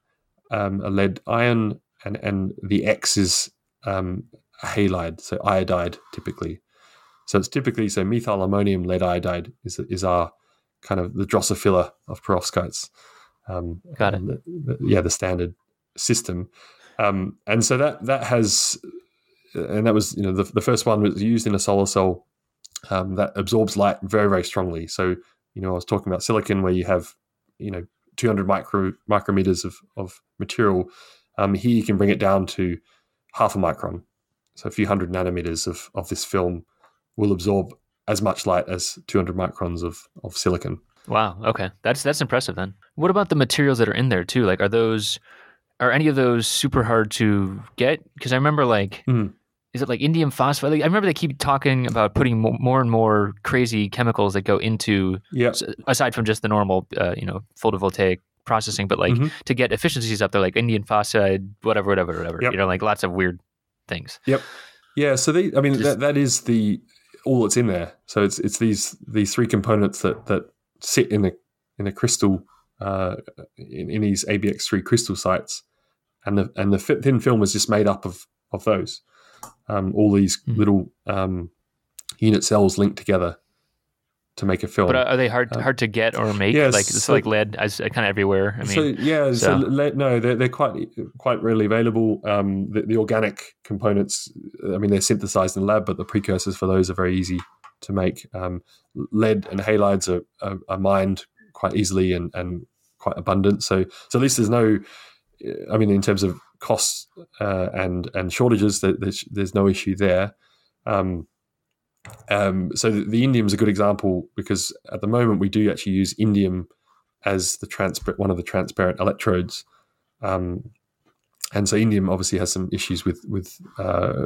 um, a lead ion, and and the X is um, a halide, so iodide typically. So it's typically so methyl ammonium lead iodide is is our kind of the Drosophila of perovskites. Um, Got it. the- the- yeah, the standard system, um, and so that that has, and that was you know the, the first one was used in a solar cell um, that absorbs light very very strongly. So you know I was talking about silicon where you have you know 200 micro micrometers of of material. Um, here you can bring it down to half a micron, so a few hundred nanometers of of this film will absorb as much light as 200 microns of, of silicon. Wow. Okay, that's that's impressive. Then, what about the materials that are in there too? Like, are those are any of those super hard to get? Because I remember like. Mhm. Is it like indium phosphide? Like, I remember they keep talking about putting mo- more and more crazy chemicals that go into Yeah. aside from just the normal, uh, you know, photovoltaic processing, but like Mhm. to get efficiencies up there, like indium phosphide, whatever, whatever, whatever. Yep. You know, like lots of weird things. Yep. Yeah, so they, I mean, Just- that, that is the all that's in there. So it's it's these these three components that that sit in a in a crystal uh, in, in these ABX three crystal sites, and the and the thin film is just made up of of those. Um, all these Hmm. little um, unit cells linked together to make a film. But uh, are they hard Um, hard to get or make? yes, like it's so- like lead, as kind of everywhere. I mean, so yeah, so, so- le- no, they're, they're quite quite readily available. Um, the, the organic components, I mean, they're synthesized in the lab, but the precursors for those are very easy to make. Um, lead and halides are, are, are mined quite easily and, and quite abundant. So so at least there's no, I mean, in terms of costs uh, and and shortages, there- there's, there's no issue there. Um, um, so the, the indium is a good example because at the moment we do actually use indium as the transparent one of the transparent electrodes. Um, and so indium obviously has some issues with with uh,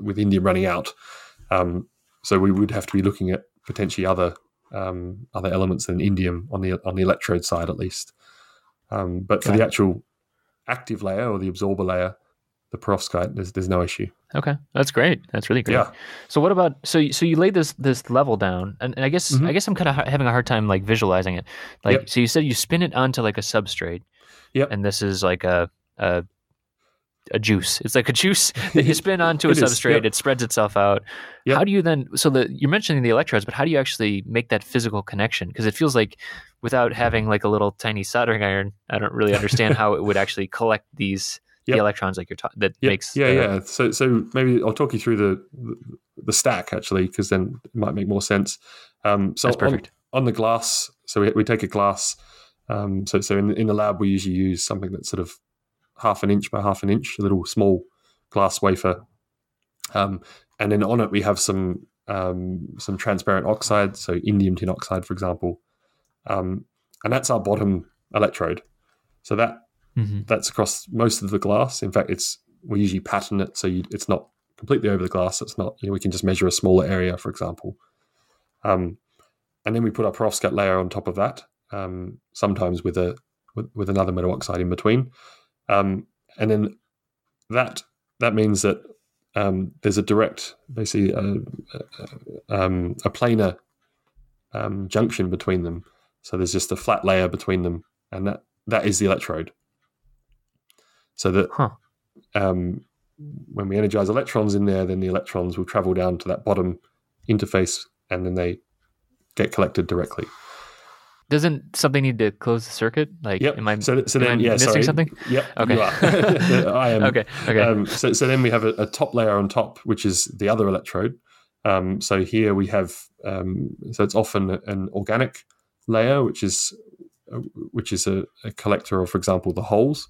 with indium running out. Um, so we would have to be looking at potentially other um, other elements than indium on the on the electrode side at least. Um, but for Okay. the actual active layer or the absorber layer, the perovskite, there's there's no issue. okay, that's great. That's really great. Yeah. So what about so you- so you laid this this level down, and, and I guess Mhm. I guess I'm kind of having a hard time like visualizing it. Like Yep. so you said you spin it onto like a substrate. Yep. And this is like a a a juice. It's like a juice that you spin onto a is, substrate. yep. It spreads itself out. Yep. How do you then? So the you're mentioning the electrodes, but how do you actually make that physical connection? Because it feels like without having like a little tiny soldering iron, I don't really understand how it would actually collect these Yep. the electrons like you're ta- that Yeah, makes yeah, yeah. So, so maybe I'll talk you through the the, stack actually, because then it might make more sense. Um, so That's on, perfect. on the glass, so we, we take a glass. Um, so, so in, in the lab, we usually use something that's sort of half an inch by half an inch, a little small glass wafer, um, and then on it we have some um, some transparent oxide, so indium tin oxide, for example, um, and that's our bottom electrode. So that Mhm. that's across most of the glass. In fact, it's we usually pattern it so you, it's not completely over the glass. It's not you know we can just measure a smaller area, for example. Um, and then we put our perovskite layer on top of that, um, sometimes with a with, with another metal oxide in between, um, and then that that means that um, there's a direct, basically, a, a, um, a planar um, junction between them. So there's just a flat layer between them, and that that is the electrode. So that Huh. um, when we energize electrons in there, then the electrons will travel down to that bottom interface, and then they get collected directly. Doesn't something need to close the circuit? Like, Yep. am I? so, so then, I yeah, missing sorry. something? Yep. Okay. I am. okay. Okay. Um, so, so then we have a, a top layer on top, which is the other electrode. Um, so here we have, um, so it's often an organic layer, which is uh, which is a, a collector of, for example, the holes,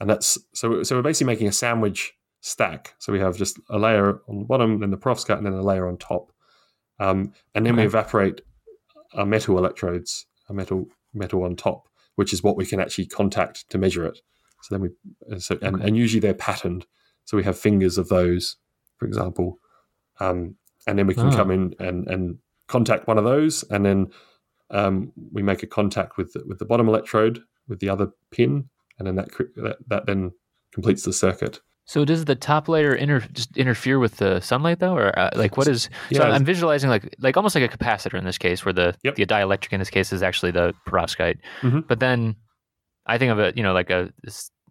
and that's so. So we're basically making a sandwich stack. So we have just a layer on the bottom, then the perovskite, and then a layer on top, um, and then we evaporate our metal electrodes, a metal metal on top, which is what we can actually contact to measure it. So then we, so and, Okay. and usually they're patterned. So we have fingers of those, for example, um, and then we can Ah. come in and and contact one of those, and then um, we make a contact with the, with the bottom electrode with the other pin, and then that that, that then completes the circuit. So does the top layer inter- just interfere with the sunlight though, or uh, like what is? So Yeah. I'm visualizing like like almost like a capacitor in this case, where the Yep. the dielectric in this case is actually the perovskite. Mhm. But then I think of it, you know, like a,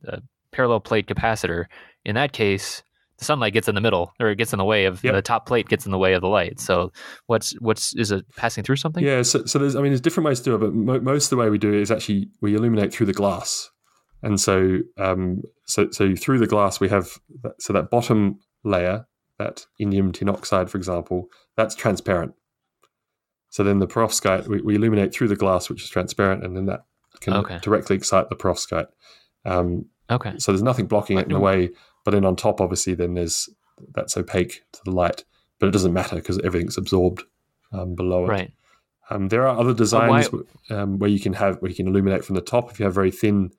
a parallel plate capacitor. In that case, the sunlight gets in the middle, or it gets in the way of Yep. the top plate gets in the way of the light. So what's what's is it passing through something? Yeah, so, so there's, I mean, there's different ways to do it, but mo- most of the way we do it is actually we illuminate through the glass, and so, um, so, so through the glass we have that, so that bottom layer, that indium tin oxide, for example, that's transparent. So then the perovskite we, we illuminate through the glass, which is transparent, and then that can Okay. directly excite the perovskite. Um, Okay. so there's nothing blocking it in the Right. way, but then on top, obviously, then there's that's opaque to the light, but it doesn't matter because everything's absorbed um, below it. Right. Um, there are other designs um, where you can have where you can illuminate from the top if you have very thin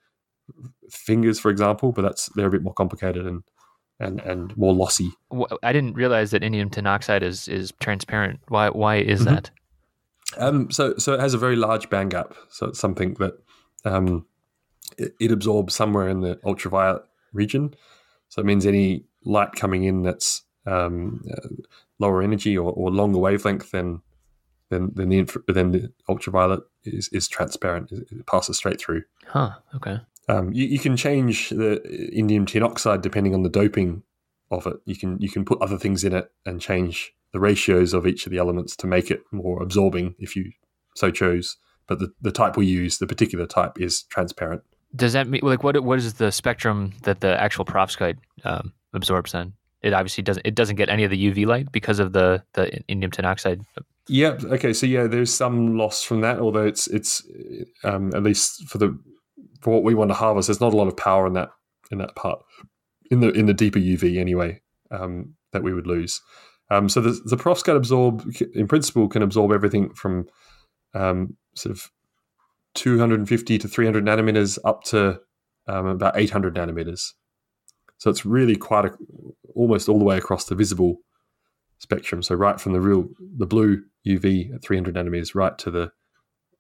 fingers, for example. But that's they're a bit more complicated and and and more lossy. I didn't realize that indium tin oxide is is transparent. Why why is mm-hmm. that? Um, so so it has a very large band gap. So it's something that um, it, it absorbs somewhere in the ultraviolet region. So it means any light coming in that's um, uh, lower energy or, or, longer wavelength than than than the infra- than the ultraviolet is is transparent. It passes straight through. Huh. Okay. Um, you, you, can change the indium tin oxide depending on the doping of it. You can you can put other things in it and change the ratios of each of the elements to make it more absorbing if you so chose. But the, the type we use, the particular type, is transparent. Does that mean like what what is the spectrum that the actual perovskite um, absorbs? Then it obviously doesn't it doesn't get any of the UV light because of the the indium tin oxide. Yeah. Okay. So yeah, there's some loss from that, although it's it's um, at least for the for what we want to harvest, there's not a lot of power in that in that part in the in the deeper UV anyway um, that we would lose. Um, so the, the perovskite absorb in principle can absorb everything from um, sort of 250 to 300 nanometers up to um, about 800 nanometers. So it's really quite a, almost all the way across the visible spectrum. So right from the real the blue UV at 300 nanometers right to the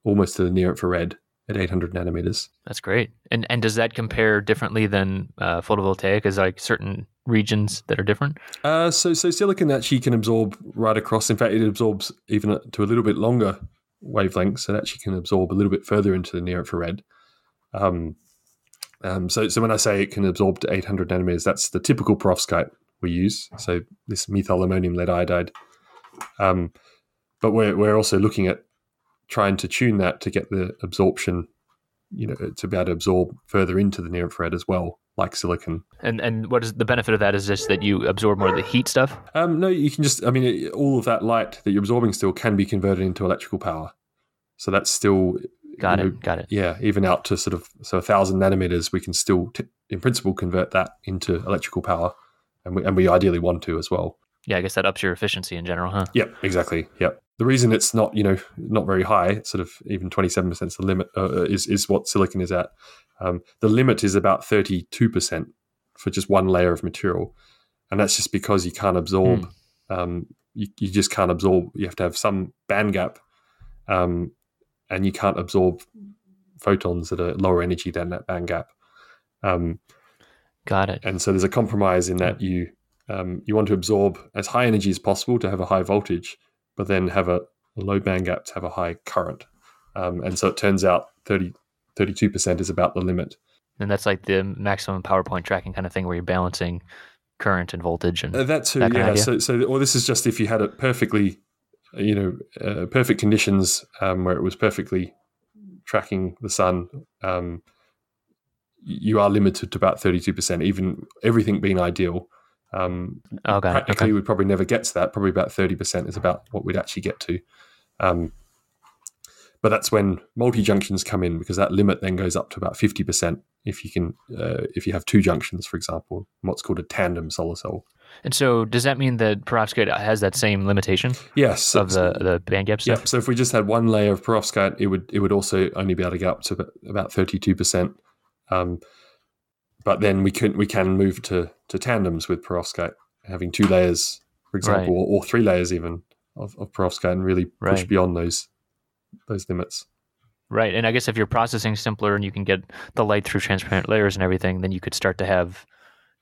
almost to the near infrared at 800 nanometers. That's great. And and does that compare differently than uh, photovoltaic? Is like certain regions that are different? Uh, so so silicon actually can absorb right across. In fact, it absorbs even to a little bit longer wavelengths. It actually can absorb a little bit further into the near infrared. Um, um, so so when I say it can absorb to 800 nanometers, that's the typical perovskite we use. So this methyl ammonium lead iodide. Um, but we're we're also looking at trying to tune that to get the absorption, you know, to be able to absorb further into the near infrared as well, like silicon. And and what is the benefit of that? Is just that you absorb more of the heat stuff? Um, no, you can just. I mean, all of that light that you're absorbing still can be converted into electrical power. So that's still. Got it. Know, got it. Yeah, even out to sort of so a thousand nanometers, we can still, t- in principle, convert that into electrical power, and we and we ideally want to as well. Yeah, I guess that ups your efficiency in general, huh? Yep, exactly. Yep the reason it's not you know not very high, sort of even twenty seven percent is the limit uh, uh, is is what silicon is at. Um, the limit is about thirty two percent for just one layer of material, and that's just because you can't absorb. Mm. Um, you, you just can't absorb. You have to have some band gap, um, and you can't absorb photons that are lower energy than that band gap. Um, Got it. And so there's a compromise in that you um, you want to absorb as high energy as possible to have a high voltage, but then have a, low band gap to have a high current. Um, and so it turns out 30, 32% is about the limit. And that's like the maximum power point tracking kind of thing where you're balancing current and voltage and uh, that too. That yeah. So, so, or this is just if you had it perfectly, you know, uh, perfect conditions um, where it was perfectly tracking the sun. Um, you are limited to about 32%, even everything being ideal. Um, oh, practically, okay. we'd probably never get to that. Probably about 30% is about what we'd actually get to. Um, but that's when multi junctions come in because that limit then goes up to about 50% if you can, uh, if you have two junctions, for example, what's called a tandem solar cell. And so, does that mean that perovskite has that same limitation? Yes, of the the band gap stuff. Yeah. So if we just had one layer of perovskite, it would it would also only be able to get up to about thirty two percent. Um, but then we can we can move to to tandems with perovskite, having two layers, for example, right. or, or, three layers even of, of perovskite, and really push right. beyond those those limits. Right, and I guess if you're processing simpler and you can get the light through transparent layers and everything, then you could start to have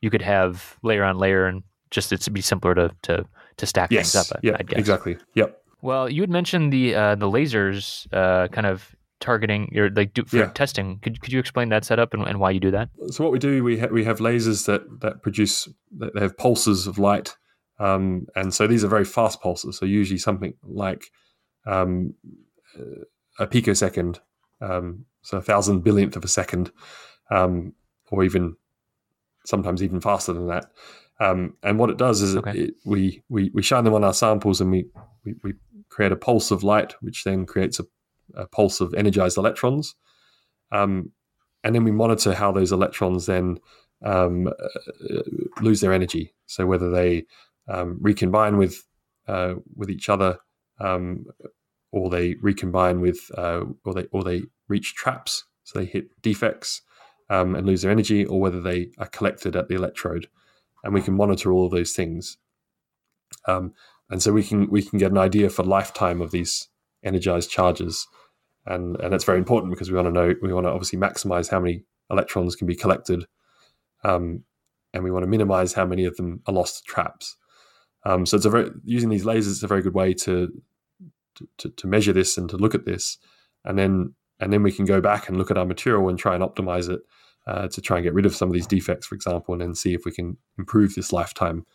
you could have layer on layer and just it's be simpler to to to stack yes. things up. Yeah, exactly. Yep. Well, you had mentioned the uh, the lasers uh, kind of targeting your like do, for yeah. testing. Could could you explain that setup and, and why you do that? So what we do, we ha- we have lasers that that produce they have pulses of light, um, and so these are very fast pulses. So usually something like um, a picosecond, um, so a thousand billionth of a second, um, or even sometimes even faster than that. Um, and what it does is okay. it, we, we we shine them on our samples and we, we, we create a pulse of light, which then creates a a pulse of energized electrons. Um, and then we monitor how those electrons then um, uh, lose their energy. So whether they um, recombine with uh, with each other, um, or they recombine with, uh, or they or they reach traps, so they hit defects um, and lose their energy, or whether they are collected at the electrode, and we can monitor all of those things. Um, and so we can we can get an idea for lifetime of these energized charges, and and that's very important because we want to know we want to obviously maximize how many electrons can be collected, um, and we want to minimize how many of them are lost to traps. Um, so it's a very using these lasers is a very good way to, to to measure this and to look at this, and then and then we can go back and look at our material and try and optimize it uh, to try and get rid of some of these defects, for example, and then see if we can improve this lifetime,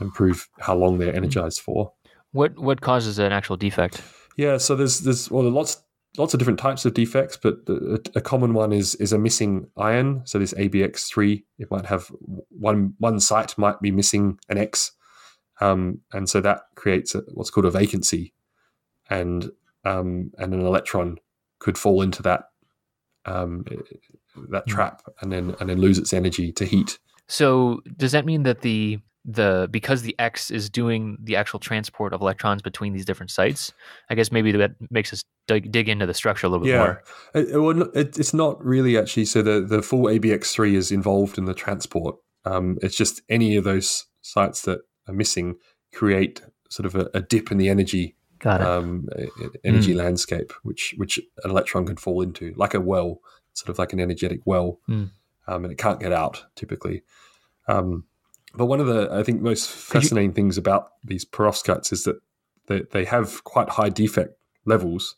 improve how long they're energized for. What what causes an actual defect? Yeah, so there's there's well lots lots of different types of defects, but a, a common one is is a missing ion. So this ABX three, it might have one one site might be missing an X, um, and so that creates a, what's called a vacancy, and um, and an electron could fall into that um, that hmm. trap and then and then lose its energy to heat. So does that mean that the the because the X is doing the actual transport of electrons between these different sites? I guess maybe that makes us dig, dig into the structure a little bit yeah. more. It, well, it, it's not really actually. So the the full ABX three is involved in the transport. Um, it's just any of those sites that are missing create sort of a, a dip in the energy um, energy mm. landscape, which which an electron can fall into, like a well, sort of like an energetic well, mm. um, and it can't get out typically. Um, but one of the I think most fascinating you- things about these perovskites is that they, they have quite high defect levels.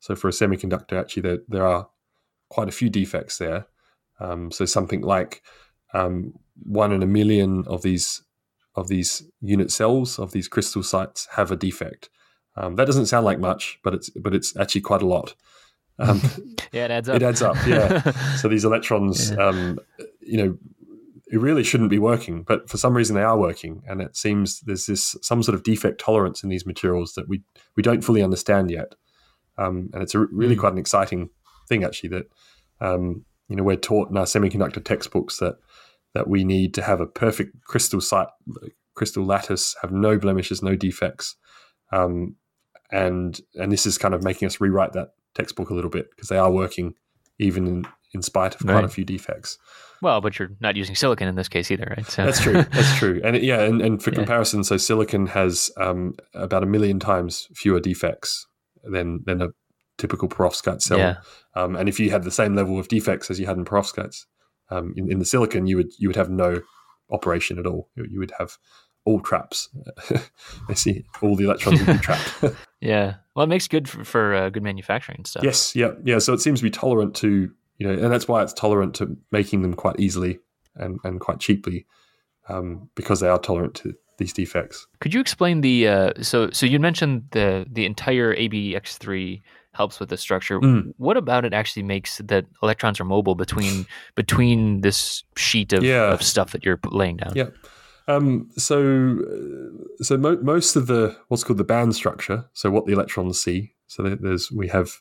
So for a semiconductor, actually, there there are quite a few defects there. Um, so something like um, one in a million of these of these unit cells of these crystal sites have a defect. Um, that doesn't sound like much, but it's but it's actually quite a lot. Um, yeah, it adds up. It adds up. Yeah. so these electrons, yeah. um, you know, it really shouldn't be working, but for some reason they are working, and it seems there's this some sort of defect tolerance in these materials that we we don't fully understand yet. Um, and it's a, really mm. quite an exciting thing, actually. That um, you know we're taught in our semiconductor textbooks that that we need to have a perfect crystal site, crystal lattice, have no blemishes, no defects. Um, and and this is kind of making us rewrite that textbook a little bit because they are working even in, in spite of quite right. a few defects. Well, but you're not using silicon in this case either, right? So. That's true. That's true. And yeah, and, and for yeah. comparison, so silicon has um, about a million times fewer defects than than a typical perovskite cell. Yeah. Um, and if you had the same level of defects as you had in perovskites, um, in, in the silicon, you would you would have no operation at all. You, you would have all traps. I see all the electrons would be trapped. yeah, well, it makes good for, for uh, good manufacturing stuff. Yes, yeah, yeah. So it seems to be tolerant to you know, and that's why it's tolerant to making them quite easily and and quite cheaply um, because they are tolerant to these defects. Could you explain the uh, so so you mentioned the the entire ABX three helps with the structure. Mm. What about it actually makes that electrons are mobile between between this sheet of, yeah. of stuff that you're laying down? Yeah. Um, so, so mo- most of the what's called the band structure. So, what the electrons see. So, there's we have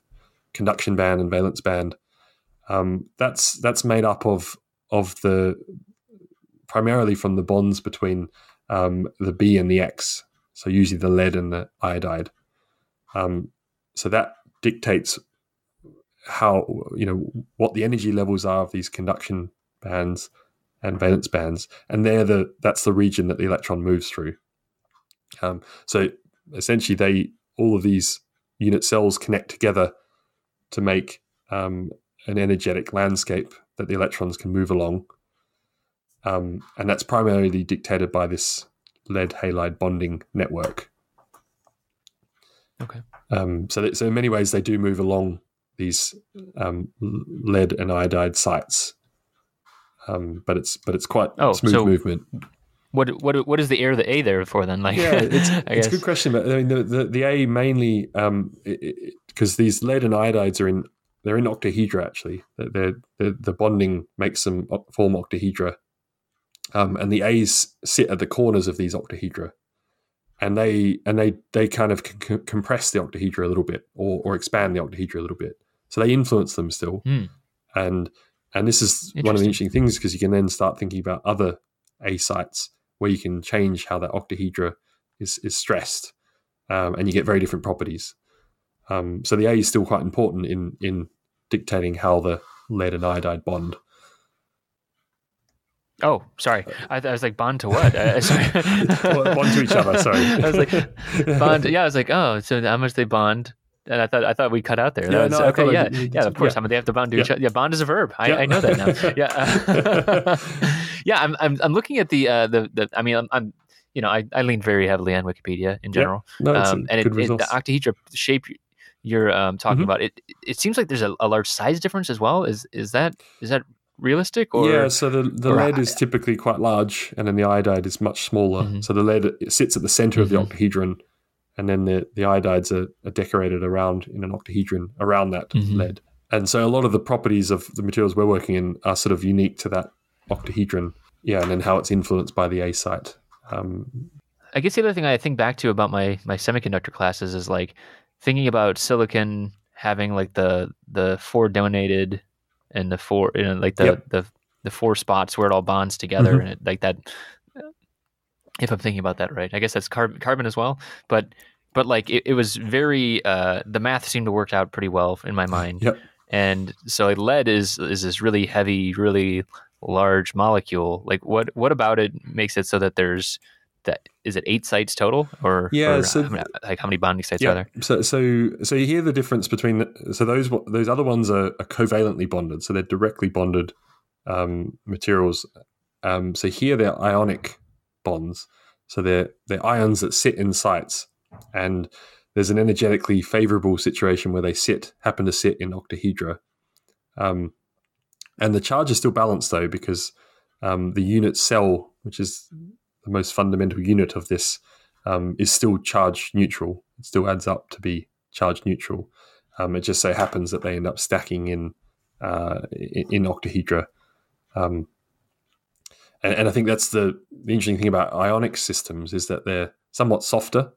conduction band and valence band. Um, that's that's made up of of the primarily from the bonds between um, the B and the X. So, usually the lead and the iodide. Um, so that dictates how you know what the energy levels are of these conduction bands and valence bands, and they're the that's the region that the electron moves through. Um, so essentially, they all of these unit cells connect together to make um, an energetic landscape that the electrons can move along, um, and that's primarily dictated by this lead halide bonding network. Okay. Um, so, that, so in many ways, they do move along these um, lead and iodide sites um, but it's but it's quite oh, smooth so movement. What what what is the air the A there for then? Like, yeah, it's, it's a good question. But I mean, the the, the A mainly because um, these lead and iodides are in they're in octahedra actually. They're, they're, the bonding makes them form octahedra, um, and the A's sit at the corners of these octahedra, and they and they they kind of c- compress the octahedra a little bit or or expand the octahedra a little bit. So they influence them still, mm. and and this is one of the interesting things because you can then start thinking about other A sites where you can change how that octahedra is, is stressed um, and you get very different properties. Um, so the A is still quite important in in dictating how the lead and iodide bond. Oh, sorry. I, I, was like bond to what? Uh, bond to each other. Sorry. I was like bond. Yeah, I was like, oh, so how much they bond? And I thought I thought we cut out there. Yeah, was, no, okay, yeah, yeah, of course. Yeah. I mean, they have to bond to Yeah. each other. Yeah, bond is a verb. I, Yeah. I know that now. Yeah, yeah. I'm, I'm I'm looking at the uh, the the. I mean, I'm, I'm you know I, I lean very heavily on Wikipedia in general, No, it's a um, and it, good it, the octahedra shape you're um, talking Mhm. about it. It seems like there's a, a large size difference as well. Is is that is that realistic or yeah, so the, the lead I- is typically quite large, and then the iodide is much smaller. Mhm. So the lead it sits at the center of the Mhm. octahedron, and then the, the iodides are, are decorated around in an octahedron around that Mhm. lead. And so a lot of the properties of the materials we're working in are sort of unique to that octahedron. Yeah, and then how it's influenced by the A site. Um, I guess the other thing I think back to about my my semiconductor classes is like thinking about silicon having like the the four donated and the four you know, like the Yep. the the four spots where it all bonds together Mhm. and it, like that. If I'm thinking about that right, I guess that's carbon carbon as well. But but like it, it was very uh, the math seemed to work out pretty well in my mind. Yep. And so like lead is is this really heavy, really large molecule. Like what what about it makes it so that there's that is it eight sites total? Or Yeah, or, so- mean, like how many bonding sites are there? So so so you hear the difference between the, so those those other ones are, are covalently bonded, so they're directly bonded um, materials. Um, so here they're ionic bonds, so they're they're ions that sit in sites, and there's an energetically favorable situation where they sit happen to sit in octahedra, um, and the charge is still balanced though because um, the unit cell, which is the most fundamental unit of this um, is still charge neutral. It still adds up to be charge neutral. Um, it just so happens that they end up stacking in uh, in, octahedra. Um, and, and I think that's the, the interesting thing about ionic systems is that they're somewhat softer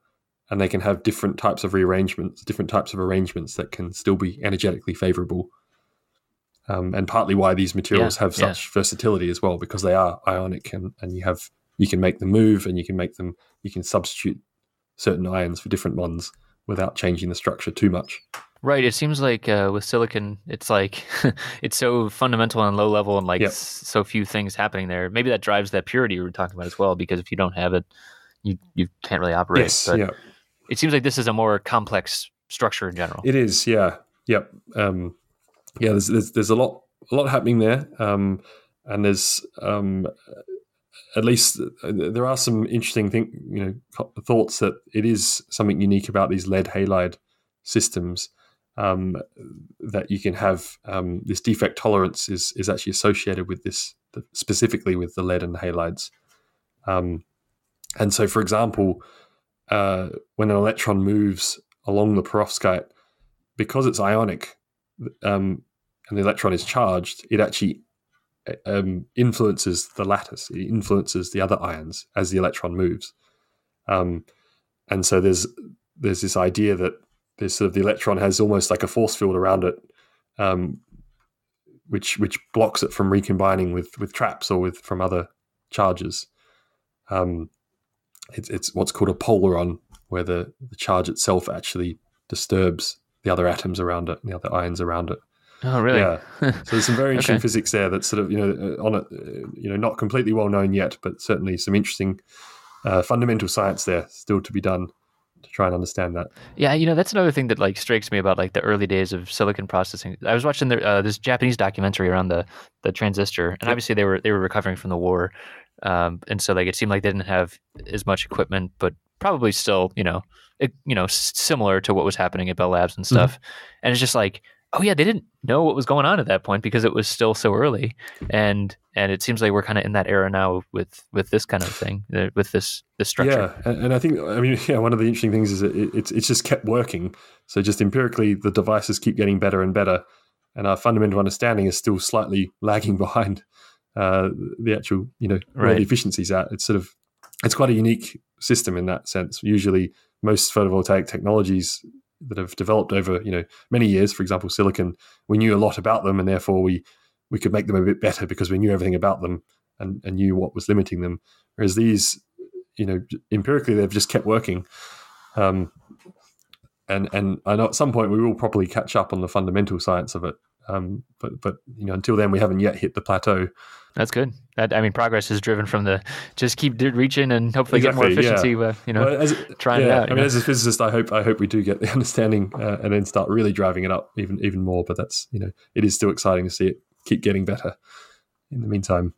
and they can have different types of rearrangements, different types of arrangements that can still be energetically favorable. Um, and partly why these materials Yeah, have yeah. such versatility as well, because they are ionic and, and you have you can make them move and you can make them you can substitute certain ions for different ones without changing the structure too much. Right. It seems like uh, with silicon, it's like it's so fundamental and low level, and like Yep. so few things happening there. Maybe that drives that purity we were talking about as well. Because if you don't have it, you you can't really operate. yes, but yeah, it seems like this is a more complex structure in general. it is. Yeah, yep, um, yeah. There's, there's there's a lot a lot happening there, um, and there's um, at least uh, there are some interesting thing you know thoughts that it is something unique about these lead halide systems. Um, that you can have um, this defect tolerance is is actually associated with this specifically with the lead and halides. Um, and so, for example, uh, when an electron moves along the perovskite, because it's ionic um, and the electron is charged, it actually um, influences the lattice. It influences the other ions as the electron moves. Um, and so there's there's this idea that this sort of the electron has almost like a force field around it, um, which which blocks it from recombining with with traps or with from other charges. Um, it's it's what's called a polaron, where the, the charge itself actually disturbs the other atoms around it and the other ions around it. Oh, really? Yeah. So there's some very interesting Okay. physics there that's sort of you know uh, on it, uh, you know not completely well known yet, but certainly some interesting uh, fundamental science there still to be done to try and understand that. Yeah, you know that's another thing that like strikes me about like the early days of silicon processing. I was watching the, uh, this Japanese documentary around the the transistor, and Yep. obviously they were they were recovering from the war, um, and so like it seemed like they didn't have as much equipment, but probably still you know it, you know similar to what was happening at Bell Labs and stuff. And it's just like oh yeah, they didn't know what was going on at that point because it was still so early, and and it seems like we're kind of in that era now with with this kind of thing, uh, with this this structure. Yeah, and, and I think I mean yeah, one of the interesting things is it, it's it's just kept working. So just empirically, the devices keep getting better and better, and our fundamental understanding is still slightly lagging behind uh, the actual you know where Right. the efficiencies at. It's sort of it's quite a unique system in that sense. Usually, most photovoltaic technologies that have developed over you know many years, for example, silicon, we knew a lot about them, and therefore we we could make them a bit better because we knew everything about them and, and knew what was limiting them. Whereas these, you know, empirically they've just kept working. Um, and and I know at some point we will probably catch up on the fundamental science of it. Um, but but you know until then we haven't yet hit the plateau. That's good. That I mean, progress is driven from the just keep reaching and hopefully exactly, get more efficiency. Yeah. you know, well, as, trying yeah, it out. I mean, know? as a physicist, I hope I hope we do get the understanding uh, and then start really driving it up even even more. But that's you know, it is still exciting to see it keep getting better. In the meantime,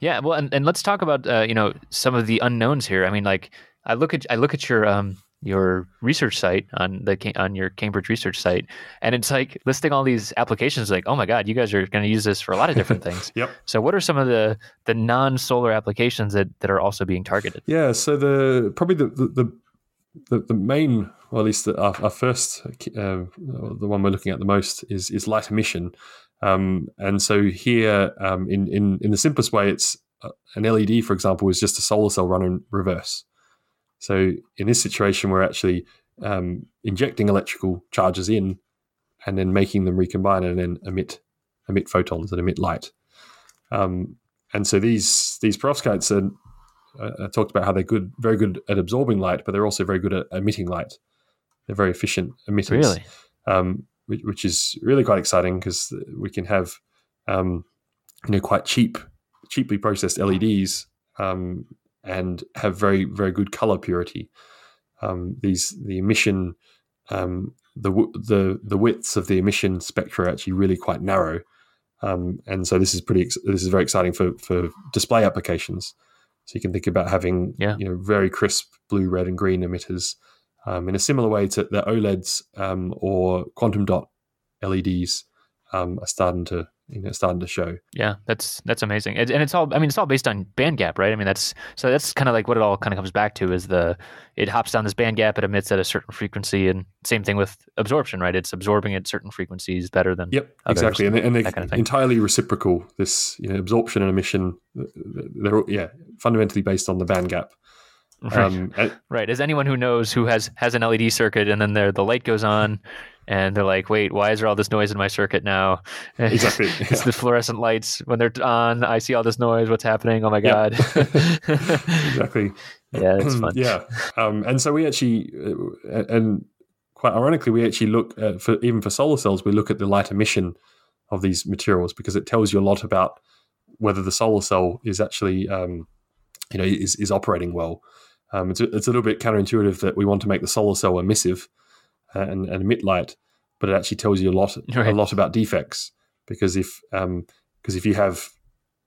yeah. Well, and, and let's talk about uh, you know some of the unknowns here. I mean, like I look at I look at your um your research site on the on your Cambridge research site, and it's like listing all these applications. Like, oh my god, you guys are going to use this for a lot of different things. yep. So, what are some of the the non solar applications that that are also being targeted? Yeah. So the probably the the the, the main, or at least the, our, our, first, uh, the one we're looking at the most is is light emission. Um, and so here, um, in in in the simplest way, it's uh, an LED, for example, is just a solar cell run in reverse. So in this situation, we're actually um, injecting electrical charges in and then making them recombine and then emit emit photons and emit light. Um, and so these these perovskites are uh, I talked about how they're good, very good at absorbing light, but they're also very good at emitting light. They're very efficient emitters, really? um, which, which, is really quite exciting because we can have um, you know quite cheap, cheaply processed LEDs um, and have very very good color purity. Um, these the emission um, the the the widths of the emission spectra are actually really quite narrow, um, and so this is pretty this is very exciting for for display applications. So you can think about having yeah. you know very crisp blue, red, and green emitters um, in a similar way to the OLEDs um, or quantum dot LEDs um, are starting to you know starting to show. Yeah, that's that's amazing, and it's all I mean it's all based on band gap, right? I mean that's so that's kind of like what it all kind of comes back to is the it hops down this band gap, it emits at a certain frequency, and same thing with absorption, right? It's absorbing at certain frequencies better than yep others, exactly, and, and they're kind of entirely reciprocal. This you know absorption and emission, they're yeah fundamentally based on the band gap. Right. Um, right. As anyone who knows who has has an LED circuit and then there the light goes on and they're like, wait, why is there all this noise in my circuit now? Exactly. it's yeah. the fluorescent lights. When they're on, I see all this noise. What's happening? Oh my God. exactly. Yeah, it's fun. yeah. Um, and so we actually, uh, and quite ironically, we actually look at, for even for solar cells, we look at the light emission of these materials because it tells you a lot about whether the solar cell is actually, um, you know, is, is operating well. Um, it's, a, it's a little bit counterintuitive that we want to make the solar cell emissive and, and emit light, but it actually tells you a lot right. a lot about defects because if um, because if you have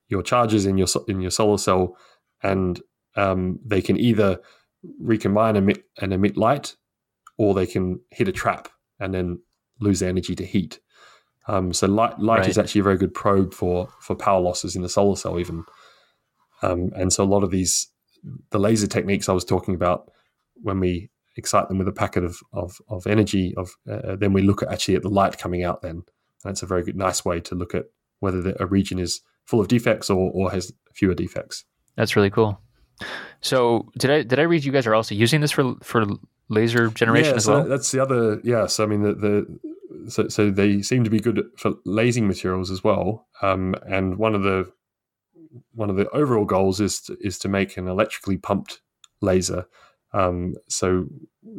your charges in your in your solar cell and um, they can either recombine emit and emit light, or they can hit a trap and then lose their energy to heat. Um, so light light right. is actually a very good probe for for power losses in the solar cell even. Um, and so a lot of these the laser techniques I was talking about when we excite them with a packet of of, of energy of uh, then we look at actually at the light coming out then. That's a very good nice way to look at whether the, a region is full of defects or, or has fewer defects. That's really cool. So did i did i read you guys are also using this for for laser generation yeah, as so well? that's the other yeah so i mean the, the so, so they seem to be good for lasing materials as well. Um, and one of the one of the overall goals is to, is to make an electrically pumped laser um, so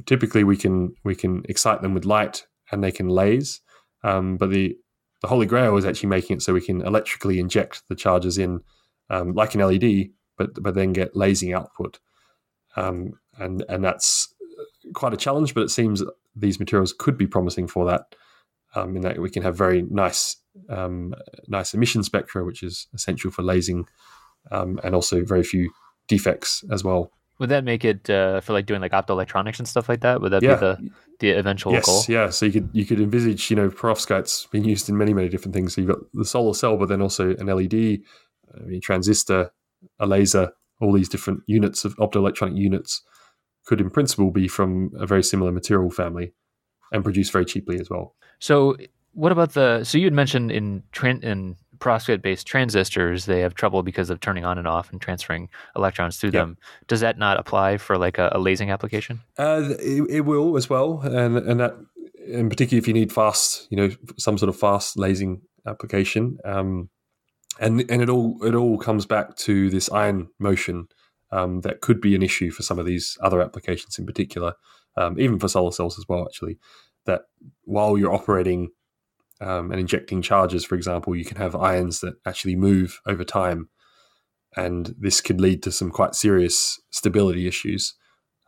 typically we can we can excite them with light and they can lase. Um, but the the holy grail is actually making it so we can electrically inject the charges in um, like an LED, but but then get lasing output. Um, and and that's quite a challenge, but it seems these materials could be promising for that. Um, in that we can have very nice um, nice emission spectra, which is essential for lasing, and also very few defects as well. Would that make it uh, for like doing like optoelectronics and stuff like that? Would that yeah. be the the eventual yes, goal? Yeah. So you could you could envisage you know perovskites being used in many many different things. So you've got the solar cell, but then also an LED, a mean, transistor, a laser, all these different units of optoelectronic units could in principle be from a very similar material family and produce very cheaply as well. So what about the so you had mentioned in in perovskite based transistors, they have trouble because of turning on and off and transferring electrons through them. Does that not apply for like a, a lasing application? Uh, it, it, will as well, and and that, in particular, if you need fast, you know, some sort of fast lasing application, um, and and it all it all comes back to this ion motion um, that could be an issue for some of these other applications in particular. um, even for solar cells as well, actually, that while you're operating um, and injecting charges, for example, you can have ions that actually move over time. And this could lead to some quite serious stability issues.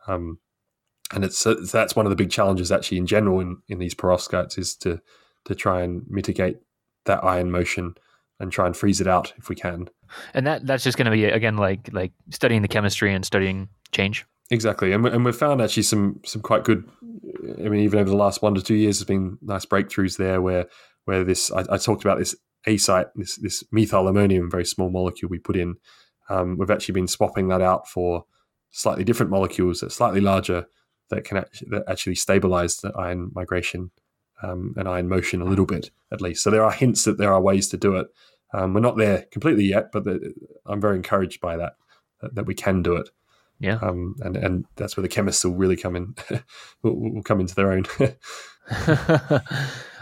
Um, and it's that's one of the big challenges actually in general in, in these perovskites is to to try and mitigate that ion motion and try and freeze it out if we can. And that that's just going to be again like like studying the chemistry and studying change. Exactly, and we, and we've found actually some some quite good. I mean, even over the last one to two years, there's been nice breakthroughs there where where this I, I talked about this A site, this this methyl ammonium, very small molecule we put in. Um, we've actually been swapping that out for slightly different molecules that are slightly larger that can actually, that actually stabilize the ion migration um, and ion motion a little bit at least. So there are hints that there are ways to do it. Um, we're not there completely yet, but the, I'm very encouraged by that, that, that we can do it. Yeah, um, and and that's where the chemists will really come in, will, will come into their own.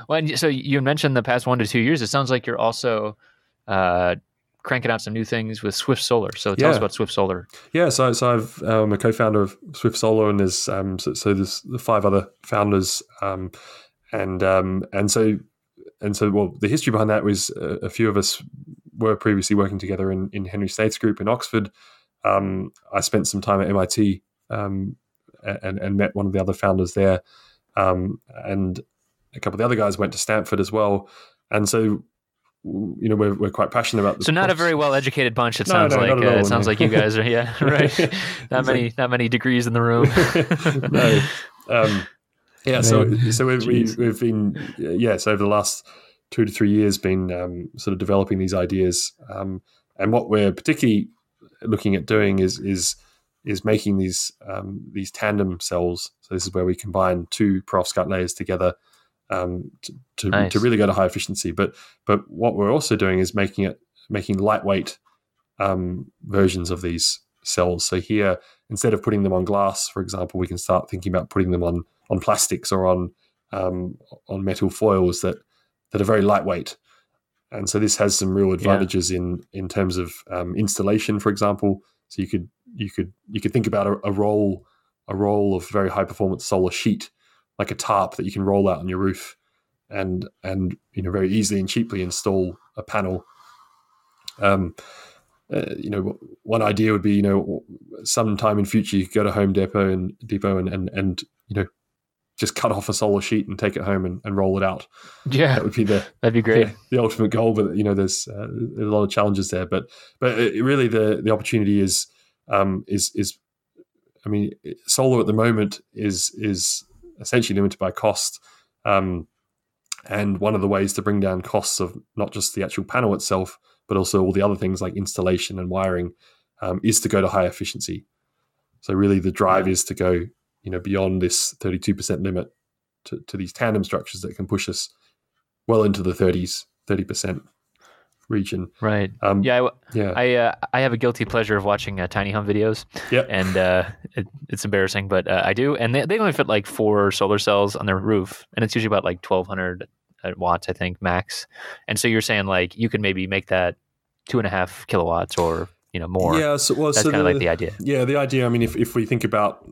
well, and so you mentioned the past one to two years. It sounds like you're also uh, cranking out some new things with Swift Solar. So tell yeah. us about Swift Solar. Yeah, so so I've, I'm um, a co-founder of Swift Solar, and there's um, so, so, there's the five other founders, um, and um, and so and so well, the history behind that was a, a, few of us were previously working together in in Henry Snaith's group in Oxford. Um, I spent some time at MIT um, and and met one of the other founders there, and a couple of the other guys went to Stanford as well, and so you know we're, we're quite passionate about. this. So not a very well educated bunch. It no, sounds no, like uh, it sounds like you guys are yeah right. not many not many degrees in the room. no, um, yeah. So so we've, we, we've been yes over the last two to three years been um, sort of developing these ideas, um, and what we're particularly looking at doing is is is making these um, these tandem cells. So this is where we combine two perovskite layers together um, to to, nice. to, really go to high efficiency. But but what we're also doing is making it making lightweight um, versions of these cells. So here, instead of putting them on glass, for example, we can start thinking about putting them on on plastics or on um, on metal foils that that are very lightweight. And so this has some real advantages yeah. in in terms of um, installation, for example. So you could you could you could think about a, a roll a roll of very high performance solar sheet like a tarp that you can roll out on your roof and and you know very easily and cheaply install a panel. Um, uh, you know, one idea would be you know sometime in future you could go to Home Depot and Depot and and, and you know just cut off a solar sheet and take it home and, and roll it out. Yeah, that would be the that'd be great. The, the ultimate goal, but you know, there's, uh, a lot of challenges there. But but it, really, the the opportunity is um, is is I mean, solar at the moment is is essentially limited by cost. Um, and one of the ways to bring down costs of not just the actual panel itself, but also all the other things like installation and wiring, um, is to go to high efficiency. So really, the drive is to go, you know, beyond this 32% limit to, to these tandem structures that can push us well into the 30s, 30% region. Right. Um, yeah. I, yeah. I uh, I have a guilty pleasure of watching uh, tiny home videos. Yeah. And uh, it, it's embarrassing, but uh, I do. And they, they only fit like four solar cells on their roof, and it's usually about like twelve hundred uh, watts, I think, max. And so you're saying like you can maybe make that two and a half kilowatts or you know more. Yeah. So well, that's so kind of like the idea. Yeah, the idea. I mean, if if we think about,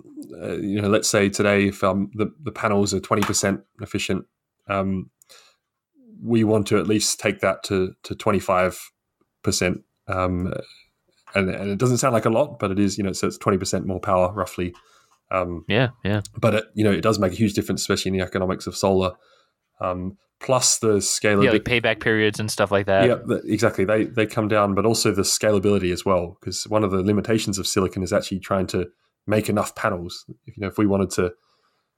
uh, you know, let's say today, if um, the the panels are twenty percent efficient. Um, we want to at least take that to to 25 percent um, and, and, it doesn't sound like a lot but it is you know so it's 20 percent more power roughly um, yeah yeah but it, you know it does make a huge difference especially in the economics of solar um, plus the scalability yeah, like payback periods and stuff like that yeah exactly they they come down but also the scalability as well because one of the limitations of silicon is actually trying to make enough panels you know if we wanted to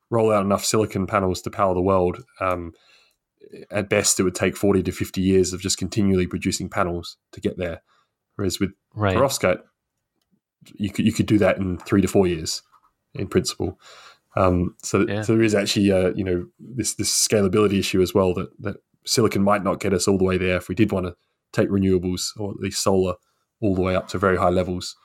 roll out enough silicon panels to power the world um, at best it would take 40 to 50 years of just continually producing panels to get there whereas with right. perovskite you could you could do that in three to four years in principle um, so, yeah. so there is actually uh, you know this this scalability issue as well that that silicon might not get us all the way there if we did want to take renewables or at least solar all the way up to very high levels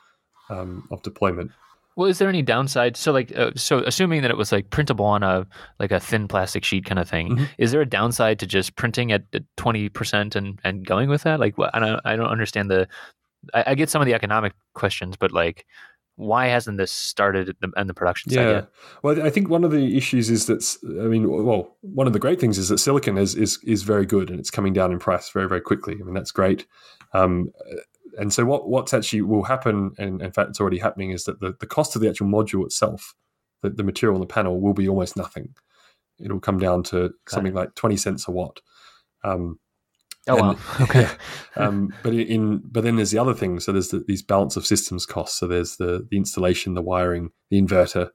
um, of deployment well, is there any downside? So, like, uh, so assuming that it was like printable on a like a thin plastic sheet kind of thing, mm-hmm. is there a downside to just printing at twenty percent and and going with that? Like, I don't I don't understand the. I, I, get some of the economic questions, but like, why hasn't this started on the production side yeah. yet? Well, I think one of the issues is that I mean, well, one of the great things is that silicon is is is very good and it's coming down in price very very quickly. I mean, that's great. Um, and so what what's actually will happen, and in fact, it's already happening, is that the, the cost of the actual module itself, the, the material on the panel, will be almost nothing. It'll come down to Got something like twenty cents a watt. Um, oh and, wow! Okay. Um, but in but then there's the other thing. So there's the, these balance of systems costs. So there's the the installation, the wiring, the inverter.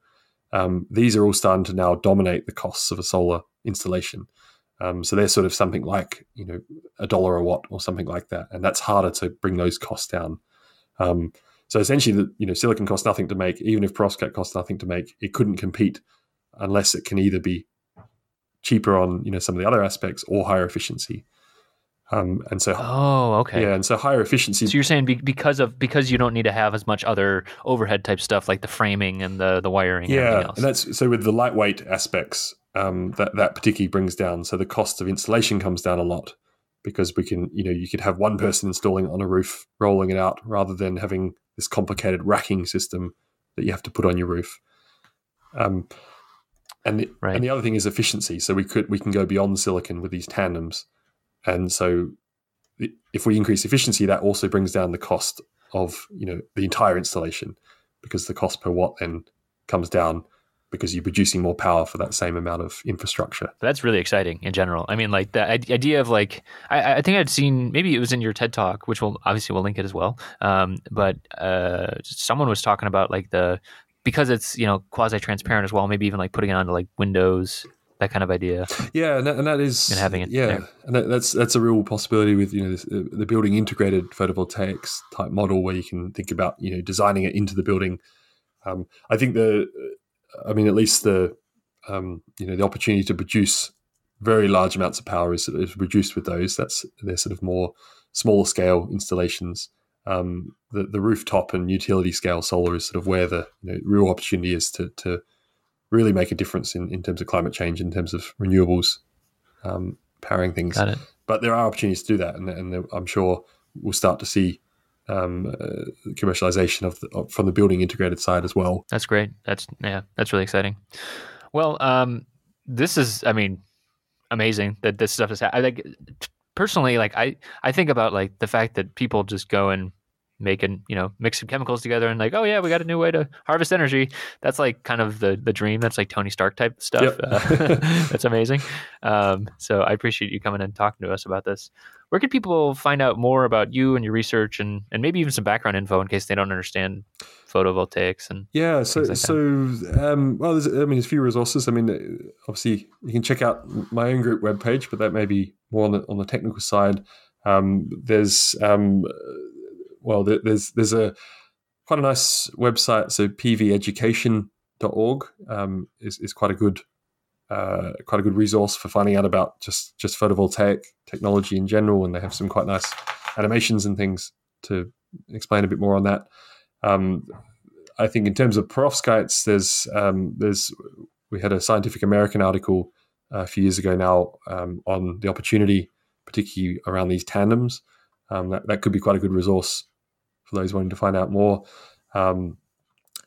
Um, these are all starting to now dominate the costs of a solar installation. Um, so they're sort of something like you know a dollar a watt or something like that, and that's harder to bring those costs down. Um, so essentially, the you know silicon costs nothing to make, even if perovskite costs nothing to make, it couldn't compete unless it can either be cheaper on you know some of the other aspects or higher efficiency. Um, and so, oh, okay, yeah, and so higher efficiency. So you're saying be- because of because you don't need to have as much other overhead type stuff like the framing and the the wiring. Yeah, and, and that's so with the lightweight aspects, um, that that particularly brings down. So the cost of installation comes down a lot because we can, you know, you could have one person installing it on a roof, rolling it out, rather than having this complicated racking system that you have to put on your roof. Um, and the, right. and the other thing is efficiency. So we could we can go beyond silicon with these tandems and so if we increase efficiency, that also brings down the cost of you know the entire installation because the cost per watt then comes down because you're producing more power for that same amount of infrastructure. That's really exciting in general. I mean, like the idea of like I, I think I'd seen maybe it was in your TED talk, which will obviously we'll link it as well. Um, but uh, someone was talking about like the because it's you know quasi transparent as well. Maybe even like putting it onto like Windows that kind of idea. Yeah, and that, and that is and having it. Yeah, there. and that, that's that's a real possibility with you know this, uh, the building integrated photovoltaics type model where you can think about you know designing it into the building. Um, I think the, I mean, at least the um, you know the opportunity to produce very large amounts of power is, is reduced with those. That's they're sort of more smaller scale installations. Um, the the rooftop and utility scale solar is sort of where the you know, real opportunity is to to really make a difference in, in terms of climate change, in terms of renewables um, powering things. But there are opportunities to do that, and, and I'm sure we'll start to see um, uh, commercialization of, the, of, from the building integrated side as well. That's great. That's yeah, that's really exciting. Well, um, this is, I mean, amazing that this stuff is. I like personally, like I, I think about like the fact that people just go and making you know mix some chemicals together and like oh yeah we got a new way to harvest energy. That's like kind of the the dream. That's like tony stark type stuff. Yep. uh, that's amazing. Um, so i appreciate you coming and talking to us about this. Where can people find out more about you and your research and and maybe even some background info in case they don't understand photovoltaics and yeah so like so um, well there's, i mean there's a few resources. I mean obviously you can check out my own group webpage but that may be more on the on the technical side. Um, there's um, well, there's there's a quite a nice website. So pveducation.org um, is is quite a good uh, quite a good resource for finding out about just just photovoltaic technology in general, and they have some quite nice animations and things to explain a bit more on that. Um, I think in terms of perovskites, there's um, there's we had a Scientific American article uh, a few years ago now um, on the opportunity, particularly around these tandems. Um, that, that could be quite a good resource for those wanting to find out more. Um,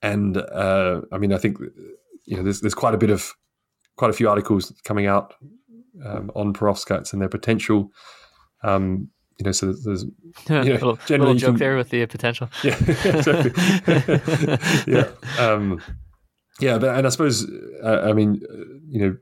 and uh, I mean, I think you know there's there's quite a bit of quite a few articles coming out um, on perovskites and their potential. Um, you know, so there's you know, little, generally little joke can, there with the potential. Yeah, exactly. yeah, um, yeah, but and I suppose uh, I mean, uh, you know.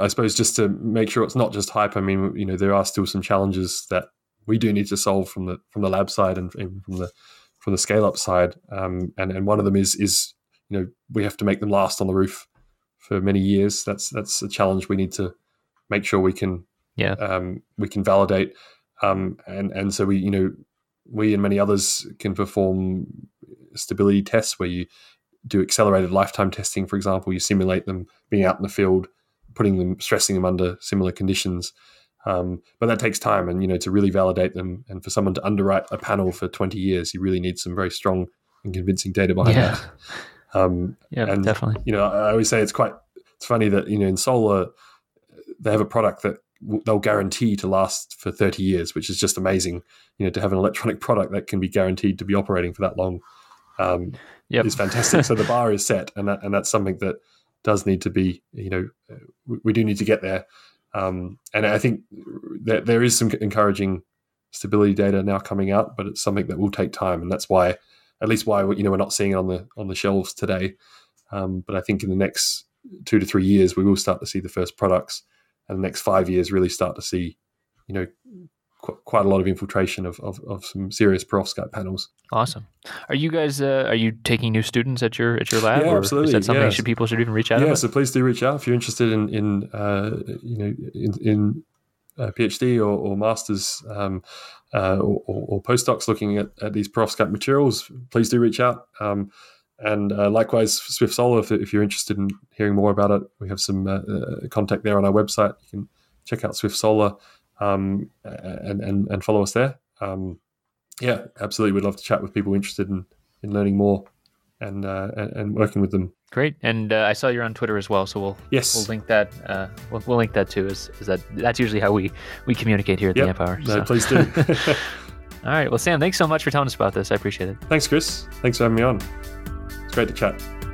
I suppose just to make sure it's not just hype. I mean, you know, there are still some challenges that we do need to solve from the from the lab side and, from the from the scale up side. Um, and and one of them is is you know we have to make them last on the roof for many years. That's that's a challenge we need to make sure we can yeah um, we can validate. Um, and and so we you know we and many others can perform stability tests where you do accelerated lifetime testing, for example. You simulate them being out in the field, putting them stressing them under similar conditions. Um, but that takes time, and you know, to really validate them, and for someone to underwrite a panel for 20 years, you really need some very strong and convincing data behind yeah. that. Um, yeah, and, definitely. You know, I always say it's quite it's funny that you know in solar they have a product that they'll guarantee to last for 30 years, which is just amazing. You know, to have an electronic product that can be guaranteed to be operating for that long. um, Yep. is fantastic. so the bar is set, and that, and that's something that does need to be, you know, uh, we do need to get there. Um, and I think that there is some encouraging stability data now coming out, but it's something that will take time, and that's why, at least why you know we're not seeing it on the on the shelves today. Um, but I think in the next two to three years, we will start to see the first products, and the next five years really start to see, you know, qu- quite a lot of infiltration of, of, of some serious perovskite panels. Awesome. Are you guys? Uh, are you taking new students at your at your lab? Yeah, or absolutely, Is that something yeah. should people should even reach out? yeah, about? so please do reach out if you're interested in in uh, you know in, in uh, PhD or, or masters um, uh, or, or or postdocs looking at, at these perovskite materials. Please do reach out. Um, and uh, likewise, Swift Solar, if, if you're interested in hearing more about it, we have some uh, uh, contact there on our website. You can check out Swift Solar um, and, and and follow us there. Um, yeah, absolutely. We'd love to chat with people interested in, in learning more and, uh, and and working with them. Great. And uh, I saw you're on Twitter as well, so we'll Yes. we'll link that. Uh, we'll, we'll link that too. Is, is that that's usually how we we communicate here at the Yep. Amp Hour. No, so. please do. All right. Well, Sam, thanks so much for telling us about this. I appreciate it. Thanks, Chris. Thanks for having me on. It's great to chat.